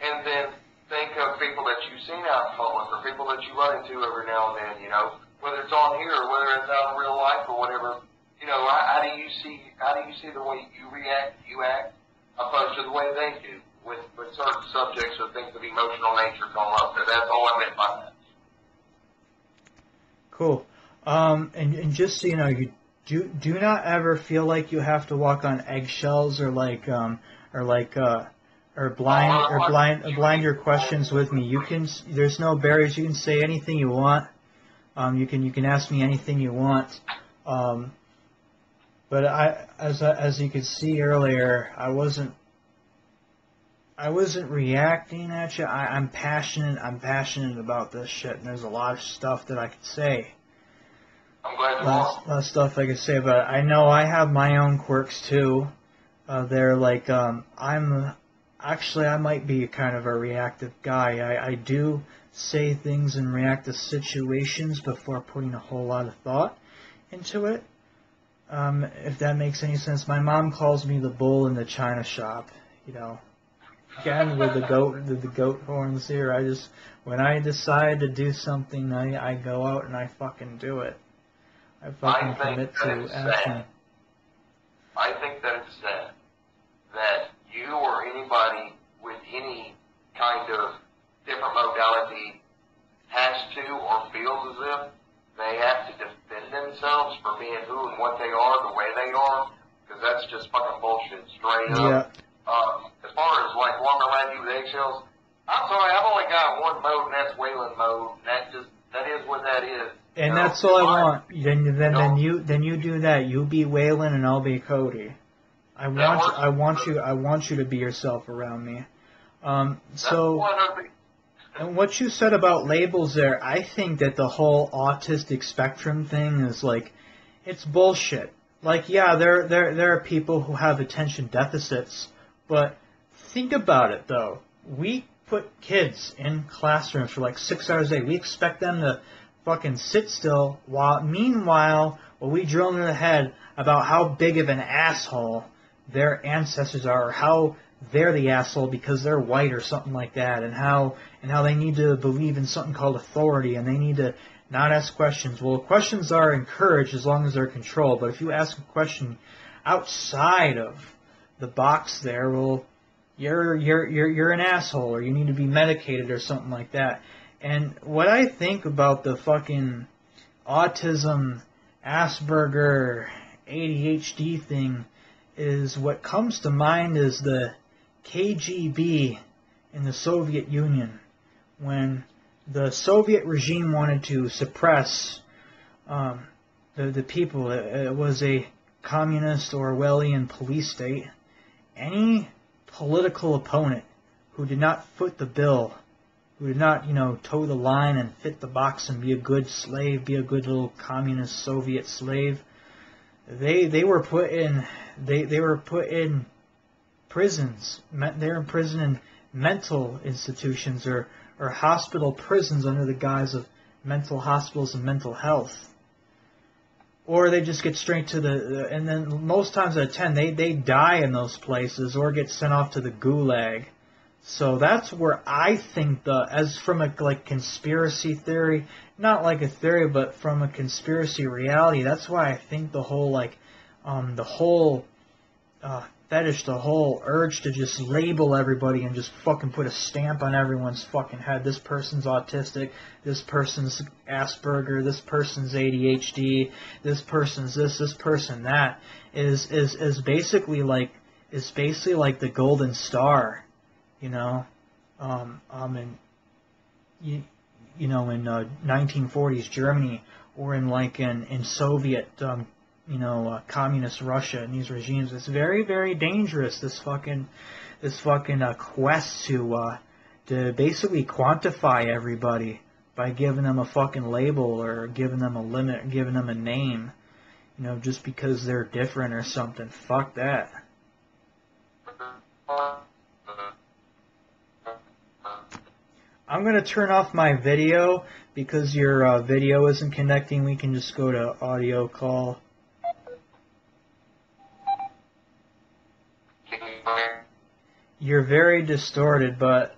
and then think of people that you've seen out in public or people that you run into every now and then, you know, whether it's on here or whether it's out in real life or whatever. You know, how, how do you see how do you see the way you react, you act, opposed to the way they do with with certain subjects or things of emotional nature come up? there. That's all I meant by that. Cool. Um, and, and just so you know, you do do not ever feel like you have to walk on eggshells or like um or like uh or blind or blind blind your questions with me. You can there's no barriers. You can say anything you want. Um, you can you can ask me anything you want. Um, but I as as you could see earlier, I wasn't. I wasn't reacting at you. I, I'm passionate. I'm passionate about this shit, and there's a lot of stuff that I could say. I'm glad you lot, lot of stuff I could say about it. I know I have my own quirks too. Uh, they're like um, I'm actually I might be kind of a reactive guy. I, I do say things and react to situations before putting a whole lot of thought into it. Um, if that makes any sense. My mom calls me the bull in the china shop. You know, again with the goat the, the goat horns here. I just when I decide to do something, I I go out and I fucking do it. I fucking I commit to action. I think that it's sad that you or anybody with any kind of different modality has to or feels as if they have to defend themselves for being who and what they are, the way they are, because that's just fucking bullshit, straight up. Um, as far as like walking around you with eggshells, I'm sorry, I've only got one mode, and that's Waylon mode. And that just that is what that is. and You know, that's all I want. Then then then No. you then you do that. You be Waylon and I'll be Cody. I want works. I want you I want you to be yourself around me. Um, so. one of the- And what you said about labels there, I think that the whole autistic spectrum thing is like, it's bullshit. Like, yeah, there, there, there are people who have attention deficits, but think about it though. We put kids in classrooms for like six hours a day. We expect them to fucking sit still while meanwhile while we drill into the head about how big of an asshole their ancestors are or how they're the asshole because they're white or something like that and how and how they need to believe in something called authority and they need to not ask questions. Well, questions are encouraged as long as they're controlled, but if you ask a question outside of the box there, well, you're you're you're you're an asshole or you need to be medicated or something like that. And what I think about the fucking autism, Asperger, ADHD thing is what comes to mind is the KGB in the Soviet Union when the Soviet regime wanted to suppress um, the, the people. It, it was a communist Orwellian police state. Any political opponent who did not foot the bill, who did not, you know, toe the line and fit the box and be a good slave, be a good little communist Soviet slave, they they were put in they they were put in prisons. They're in prison in mental institutions or or hospital prisons under the guise of mental hospitals and mental health. Or they just get straight to the, and then most times out of ten, they, they die in those places or get sent off to the gulag. So that's where I think the, as from a like conspiracy theory, not like a theory, but from a conspiracy reality, that's why I think the whole like, um, the whole uh, fetish, the whole urge to just label everybody and just fucking put a stamp on everyone's fucking head. This person's autistic, this person's Asperger, this person's ADHD, this person's this, this person that is is is basically like is basically like the golden star, you know, um, um, and you, you know, in uh, 1940s Germany or in like in in Soviet um, you know, uh, communist Russia and these regimes. It's very, very dangerous. This fucking, this fucking uh, quest to uh, to basically quantify everybody by giving them a fucking label or giving them a limit, giving them a name. You know, just because they're different or something. Fuck that. I'm going to turn off my video because your uh, video isn't connecting. We can just go to audio call. You're very distorted, but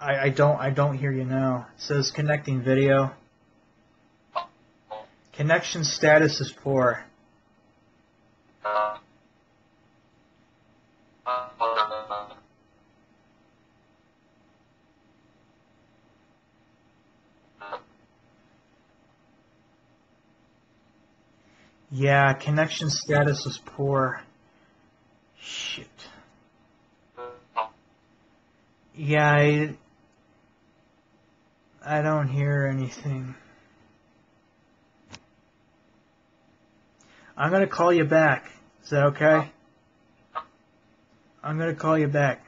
I, I don't I don't hear you now. It says connecting video. Connection status is poor. Yeah, connection status is poor. Shit. Yeah, I, I don't hear anything. I'm gonna call you back. Is that okay? Oh. I'm gonna call you back.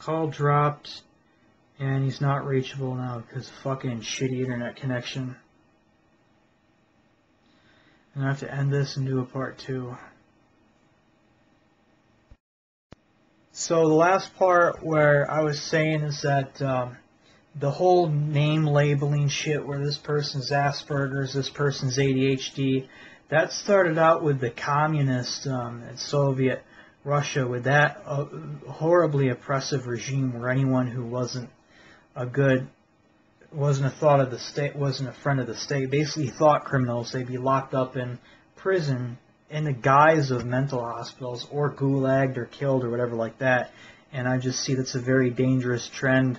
Call dropped, and he's not reachable now because fucking shitty internet connection. And I have to end this and do a part two. So the last part where I was saying is that um, the whole name labeling shit, where this person's Asperger's, this person's ADHD, that started out with the communist um, and Soviet Russia, with that uh, horribly oppressive regime, where anyone who wasn't a good, wasn't a thought of the state, wasn't a friend of the state, basically thought criminals, they'd be locked up in prison in the guise of mental hospitals or gulagged or killed or whatever like that. And I just see that's a very dangerous trend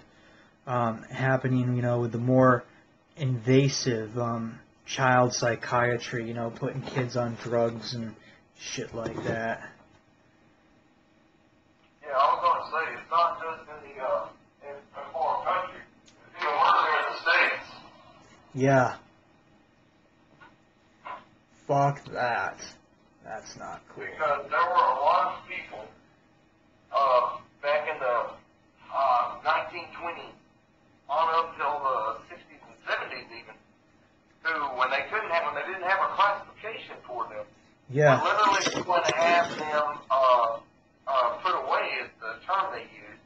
um, happening, you know, with the more invasive um, child psychiatry, you know, putting kids on drugs and shit like that. Yeah, I was going to say, it's not just in the, uh, in, in foreign countries. It's even worse here in the States. Yeah. Fuck that. That's not cool. Because there were a lot of people, uh, back in the, uh, 1920s, on up till the 60s and 70s even, who, when they couldn't have, when they didn't have a classification for them, Yeah. literally going to have them uh, uh, put away is the term they used.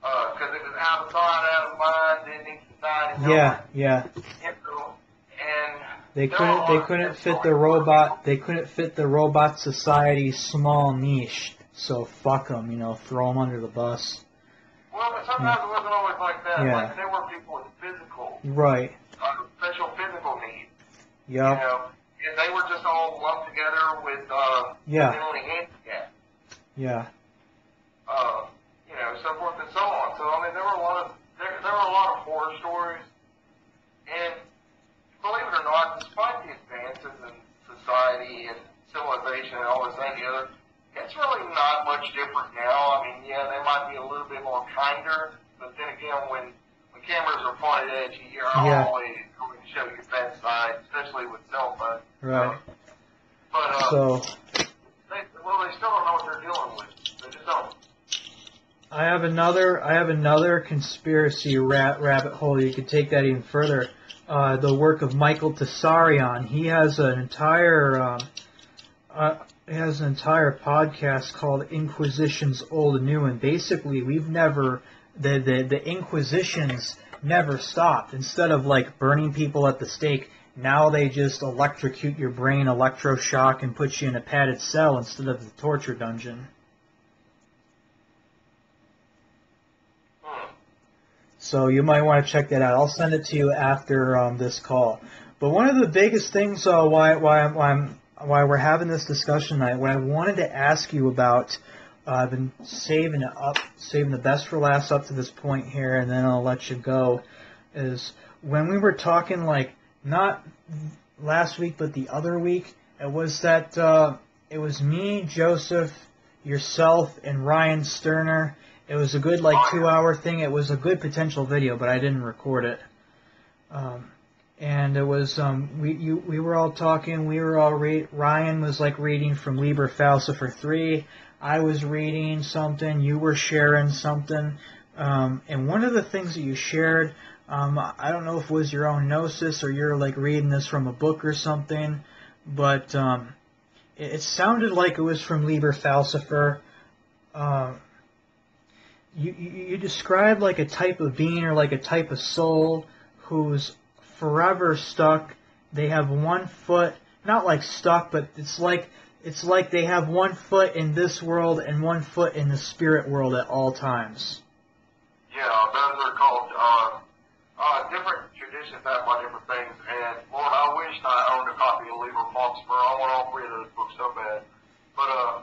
Because it was out of sight, out of mind, didn't need society. no Yeah, yeah. one- And, and They couldn't. They couldn't fit the robot. They couldn't fit the robot society's small niche. So fuck them. You know, throw them under the bus. Well, but sometimes it wasn't always like that. Yeah. Like there were people with physical, Right. uh, special physical needs. Yeah. You know, and they were just all lumped together with uh, Yeah. mentally handicapped. Yeah. uh, you know, so forth and so on. So I mean, there were a lot of there, were a lot of horror stories, and believe it or not, despite the advances in society and civilization and all this and the other, it's really not much different now. I mean, yeah, they might be a little bit more kinder, but then again, when when cameras are pointed at you, you're Yeah. always going to show your bad side, especially with cell phones. Right. But uh, So they, well, they still don't know what they're dealing with. They just don't. I have another. I have another conspiracy rat, rabbit hole. You could take that even further. Uh, the work of Michael Tsarion. He has an entire. Um, uh, has an entire podcast called Inquisitions Old and New, and basically we've never the the the Inquisitions never stopped. Instead of like burning people at the stake, now they just electrocute your brain, electroshock, and put you in a padded cell instead of the torture dungeon. So you might want to check that out. I'll send it to you after um, this call. But one of the biggest things uh, why why why I'm why we're having this discussion tonight, what I wanted to ask you about, uh, I've been saving it up, saving the best for last up to this point here, and then I'll let you go. Is when we were talking like not last week but the other week, it was that uh, it was me, Joseph, yourself, and Ryan Sterner. It was a good like two hour thing. It was a good potential video, but I didn't record it. Um, and it was um, we you we were all talking. We were all re- Ryan was like reading from Liber Falxifer three. I was reading something. You were sharing something. Um, and one of the things that you shared, um, I don't know if it was your own gnosis or you're like reading this from a book or something, but um, it, it sounded like it was from Liber Falxifer. Um, you, you described like a type of being or like a type of soul who's forever stuck. They have one foot, not like stuck, but it's like it's like they have one foot in this world and one foot in the spirit world at all times. Yeah, those are called uh, uh, different traditions have by different things. And Lord, I wish I owned a copy of Liber Falxifer. I want all three of those books so bad. But uh,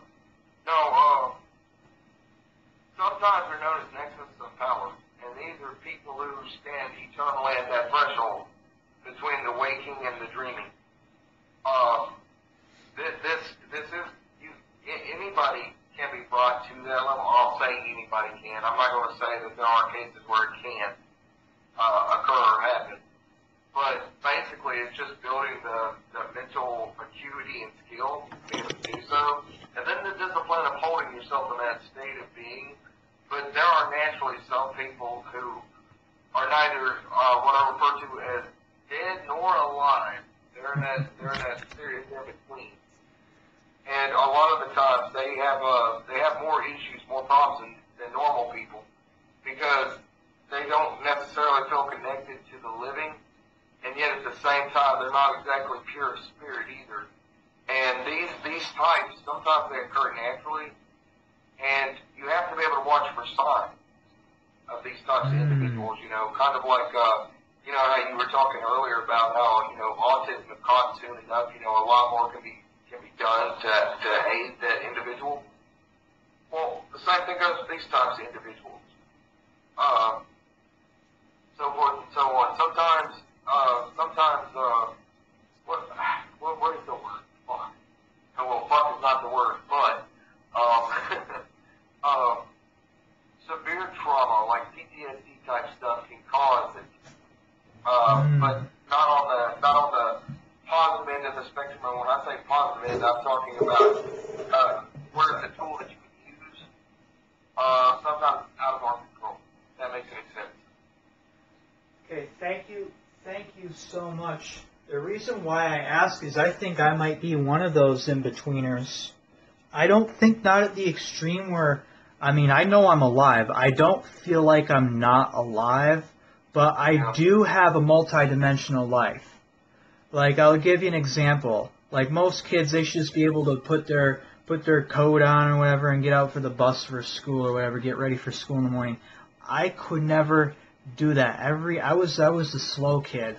no, uh, sometimes they're known as nexus of power, and these are people who stand eternally at that threshold between the waking and the dreaming. Uh, this this this is you. Anybody can be brought to that level. I'll say anybody can. I'm not going to say that there are cases where it can't uh, occur or happen. But basically, it's just building the, the mental acuity and skill to do so. And then the discipline of holding yourself in that state of being but there are naturally some people who are neither uh, what I refer to as dead nor alive. They're in that they're in that serious in between. And a lot of the times they have uh, they have more issues, more problems than, than normal people because they don't necessarily feel connected to the living, and yet at the same time they're not exactly pure spirit either. And these these types sometimes they occur naturally, and you have to be able to watch for signs of these types of Mm. individuals. You know, kind of like uh, you know how you were talking earlier about how you know autism if caught soon enough, you know a lot more can be can be done to to aid that individual. Well, the same thing goes with these types of individuals. Um, so forth and so on. Sometimes, uh, sometimes, uh, what, what, what is the word? Fuck. Oh, well, fuck is not the word, but, um, uh, severe trauma, like PTSD type stuff can cause it. Uh, Mm. but not on the, not on the positive end of the spectrum. And when I say positive end, I'm talking about, uh, where it's a tool that you can use, uh, sometimes out of our control. If that makes any sense. Okay, thank you, thank you so much. The reason why I ask is I think I might be one of those in-betweeners. I don't think not at the extreme where, I mean, I know I'm alive. I don't feel like I'm not alive, but I do have a multidimensional life. Like, I'll give you an example. Like most kids, they should just be able to put their put their coat on or whatever and get out for the bus for school or whatever, get ready for school in the morning. I could never do that. Every I was I was the slow kid.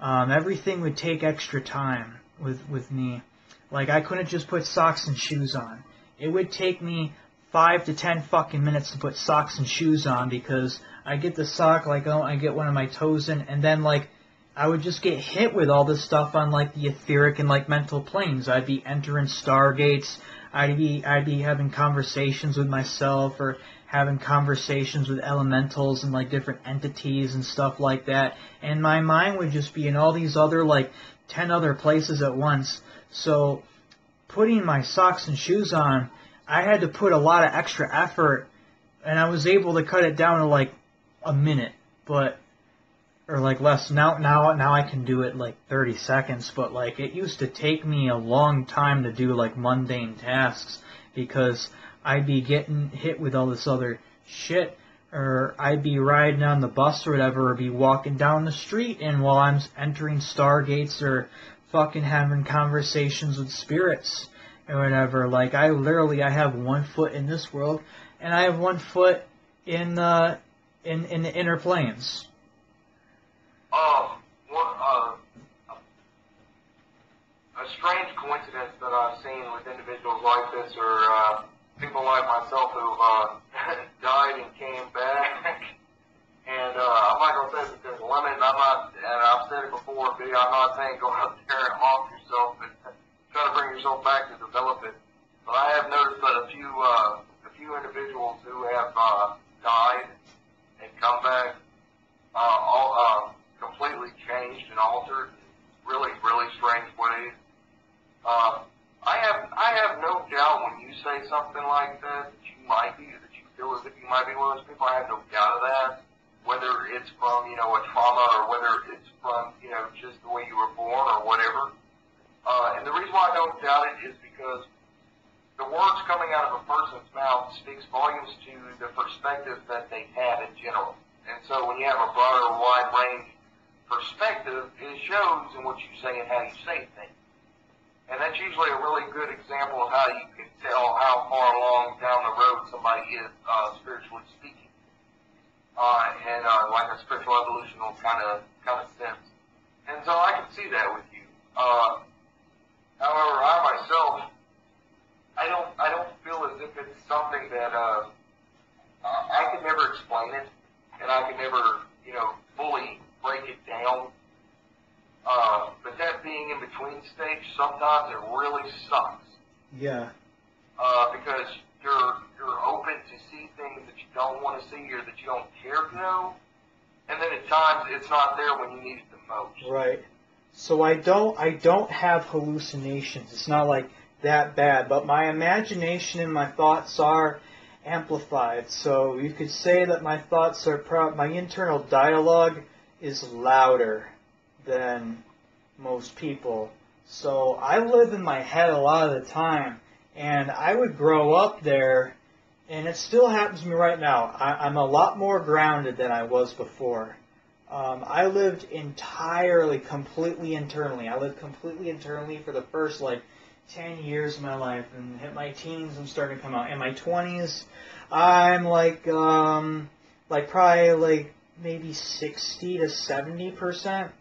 Um, everything would take extra time with with me. Like I couldn't just put socks and shoes on. It would take me five to ten fucking minutes to put socks and shoes on because I get the sock like oh I get one of my toes in and then like I would just get hit with all this stuff on like the etheric and like mental planes. I'd be entering stargates. I'd be I'd be having conversations with myself or having conversations with elementals and like different entities and stuff like that. And my mind would just be in all these other like ten other places at once. So putting my socks and shoes on, I had to put a lot of extra effort and I was able to cut it down to like a minute. But or like less now now now I can do it like 30 seconds but like it used to take me a long time to do like mundane tasks because I'd be getting hit with all this other shit or I'd be riding on the bus or whatever or be walking down the street and while I'm entering stargates or fucking having conversations with spirits or whatever. Like I literally I have one foot in this world and I have one foot in uh in in the inner planes. Uh, a strange coincidence that I've seen with individuals like this or uh, people like myself who uh, died and came back. And uh, I'm not to say that there's a limit, and I'm not, and I've said it before, B, I'm not saying go out there and off yourself and try to bring yourself back to develop it. But I have noticed that a few, uh, a few individuals who have uh, died and come back uh, all, uh, completely changed and altered really, really strange ways. Uh, I have, I have no doubt when you say something like that, that you might be, that you feel as if you might be one of those people. I have no doubt of that. Whether it's from, you know, a trauma or whether it's from, you know, just the way you were born or whatever. Uh, and the reason why I don't doubt it is because the words coming out of a person's mouth speaks volumes to the perspective that they have in general. And so when you have a broader, wide range perspective, it shows in what you say and how you say things. And that's usually a really good example of how you can tell how far along down the road somebody is uh, spiritually speaking. Uh, and uh, like a spiritual evolutional kind of kind of sense. And so I can see that with you. Uh, however, I myself, I don't I don't feel as if it's something that uh, I can never explain it, and I can never you know fully break it down. Uh, but that being in between stage, sometimes it really sucks Yeah. uh, because you're you're open to see things that you don't want to see or that you don't care to know, and then at times it's not there when you need it the most. Right. So I don't I don't have hallucinations. It's not like that bad, but my imagination and my thoughts are amplified. So you could say that my thoughts are pro- my internal dialogue is louder than most people. So I live in my head a lot of the time, and I would grow up there, and it still happens to me right now. I, I'm a lot more grounded than I was before. Um, I lived entirely, completely internally. I lived completely internally for the first like 10 years of my life, and hit my teens, I'm starting to come out. In my 20s, I'm like, um, like probably like maybe 60 to 70 percent.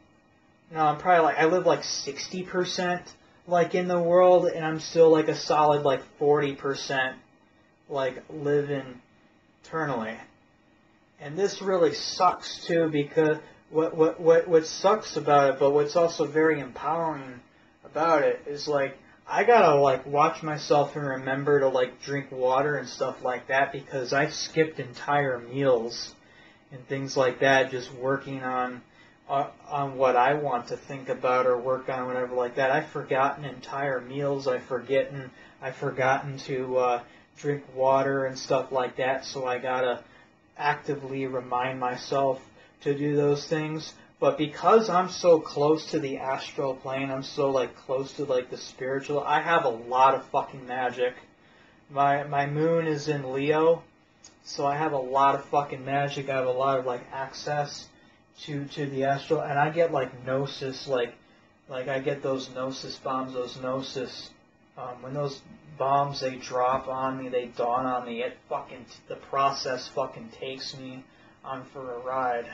No, I'm probably like I live like 60 percent like in the world, and I'm still like a solid like 40 percent like living internally. And this really sucks too because what what what what sucks about it, but what's also very empowering about it is like I gotta like watch myself and remember to like drink water and stuff like that because I've skipped entire meals and things like that just working on on what I want to think about or work on whatever like that. I've forgotten entire meals. I've forgotten I've forgotten to uh, drink water and stuff like that. So I gotta actively remind myself to do those things. But because I'm so close to the astral plane, I'm so like close to like the spiritual. I have a lot of fucking magic. My my moon is in Leo, so I have a lot of fucking magic. I have a lot of like access to to the astral, and I get like gnosis, like like I get those gnosis bombs, those gnosis. Um, when those bombs they drop on me, they dawn on me. It fucking the process fucking takes me on for a ride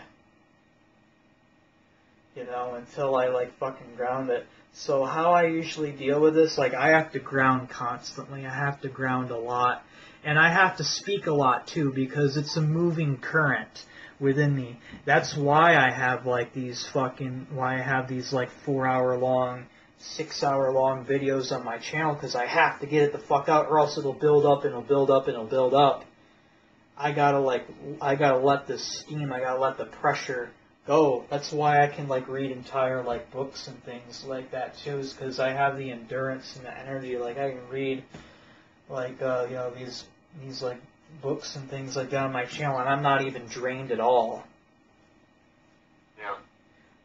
you know, until I like fucking ground it. So how I usually deal with this, like I have to ground constantly. I have to ground a lot. And I have to speak a lot too because it's a moving current within me. That's why I have like these fucking, why I have these like four hour long, six hour long videos on my channel because I have to get it the fuck out or else it'll build up and it'll build up and it'll build up. I gotta like, I gotta let the steam, I gotta let the pressure go. That's why I can like read entire like books and things like that too, is because I have the endurance and the energy. Like I can read like uh, you know these these like books and things like that on my channel, and I'm not even drained at all. Yeah.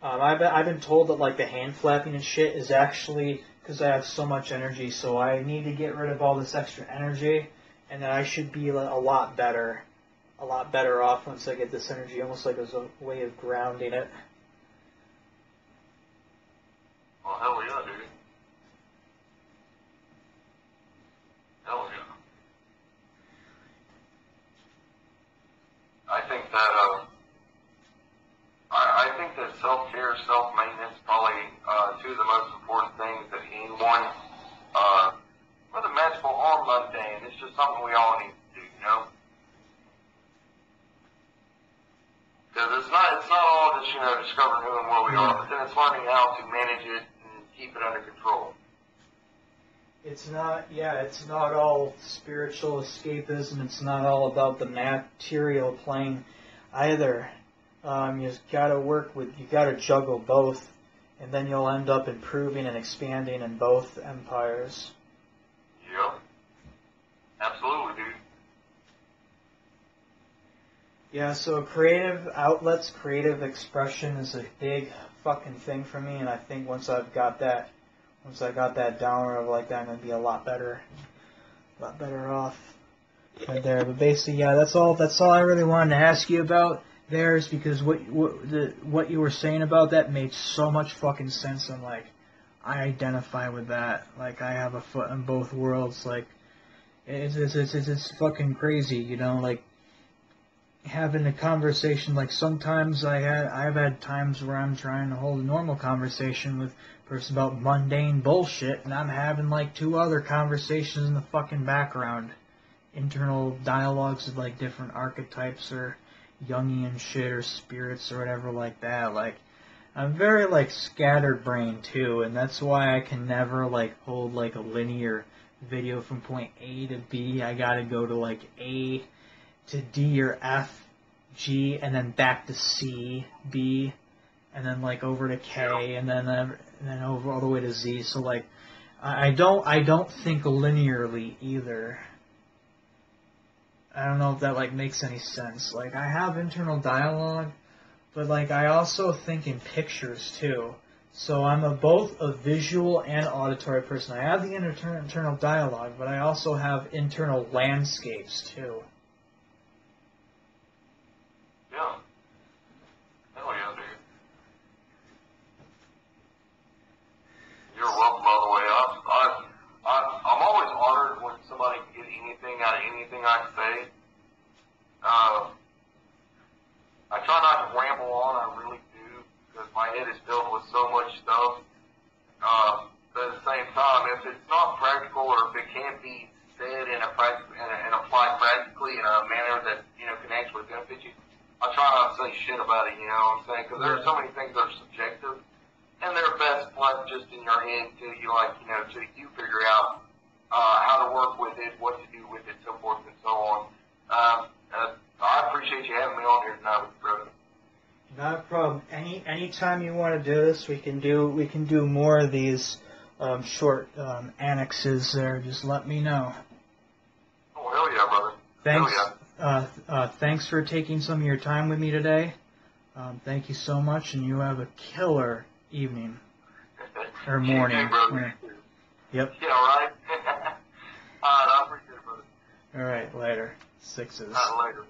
Um, I've been, I've been told that like the hand flapping and shit is actually because I have so much energy, so I need to get rid of all this extra energy, and then I should be like, a lot better a lot better off once I get this energy, almost like as a way of grounding it. Well, hell yeah, dude. Hell yeah. I think that, uh, I, I think that self-care, self-maintenance, probably, uh, two of the most important things that anyone, uh, whether magical or mundane, it's just something we all need to do, you know? Because it's not, it's not all just, you know, discovering who and where we are, but then it's learning how to manage it and keep it under control. It's not, yeah, it's not all spiritual escapism. It's not all about the material plane either. Um, you gotta work with, you gotta juggle both, and then you'll end up improving and expanding in both empires. Yep. Absolutely, dude. Yeah, so creative outlets, creative expression is a big fucking thing for me, and I think once I've got that, once I got that down or like that, I'm gonna be a lot better, a lot better off right there. But basically, yeah, that's all. That's all I really wanted to ask you about there is because what what the what you were saying about that made so much fucking sense. I'm like, I identify with that. Like I have a foot in both worlds. Like it's it's it's, it's, it's fucking crazy, you know, like having a conversation like sometimes I had I've had times where I'm trying to hold a normal conversation with person about mundane bullshit and I'm having like two other conversations in the fucking background. Internal dialogues of like different archetypes or Jungian shit or spirits or whatever like that. Like I'm very like scattered brain too, and that's why I can never like hold like a linear video from point A to B. I gotta go to like A to D or F, G, and then back to C, B, and then like over to K, and then uh, and then over all the way to Z. So like, I don't I don't think linearly either. I don't know if that like makes any sense. Like I have internal dialogue, but like I also think in pictures too. So I'm a, both a visual and auditory person. I have the inter- internal dialogue, but I also have internal landscapes too. Yeah. Hell yeah, dude. You're welcome, by the way. I, I, I, I'm always honored when somebody can get anything out of anything I say. Uh, I try not to ramble on, I really do, head is filled with so much stuff. Uh, but at the same time, if it's not practical or if it can't be said in a and, and applied practically in a manner that you know can actually benefit you, I try not to say shit about it. You know what I'm saying? Because there are so many things that are subjective, and they're best left just in your head until you like you know until you figure out uh, how to work with it, what to do with it, so forth and so on. Um, uh, I appreciate you having me on here tonight, brother. Not a problem. Any anytime you want to do this, we can do we can do more of these um, short um, annexes. There, just let me know. Oh hell yeah, brother. Thanks. Hell Uh, uh, thanks for taking some of your time with me today. Um, thank you so much, and you have a killer evening or morning. Hey, brother. Yeah. Yep. Yeah, right. All right, I appreciate it, brother. All right. Later. Sixes. All right, later.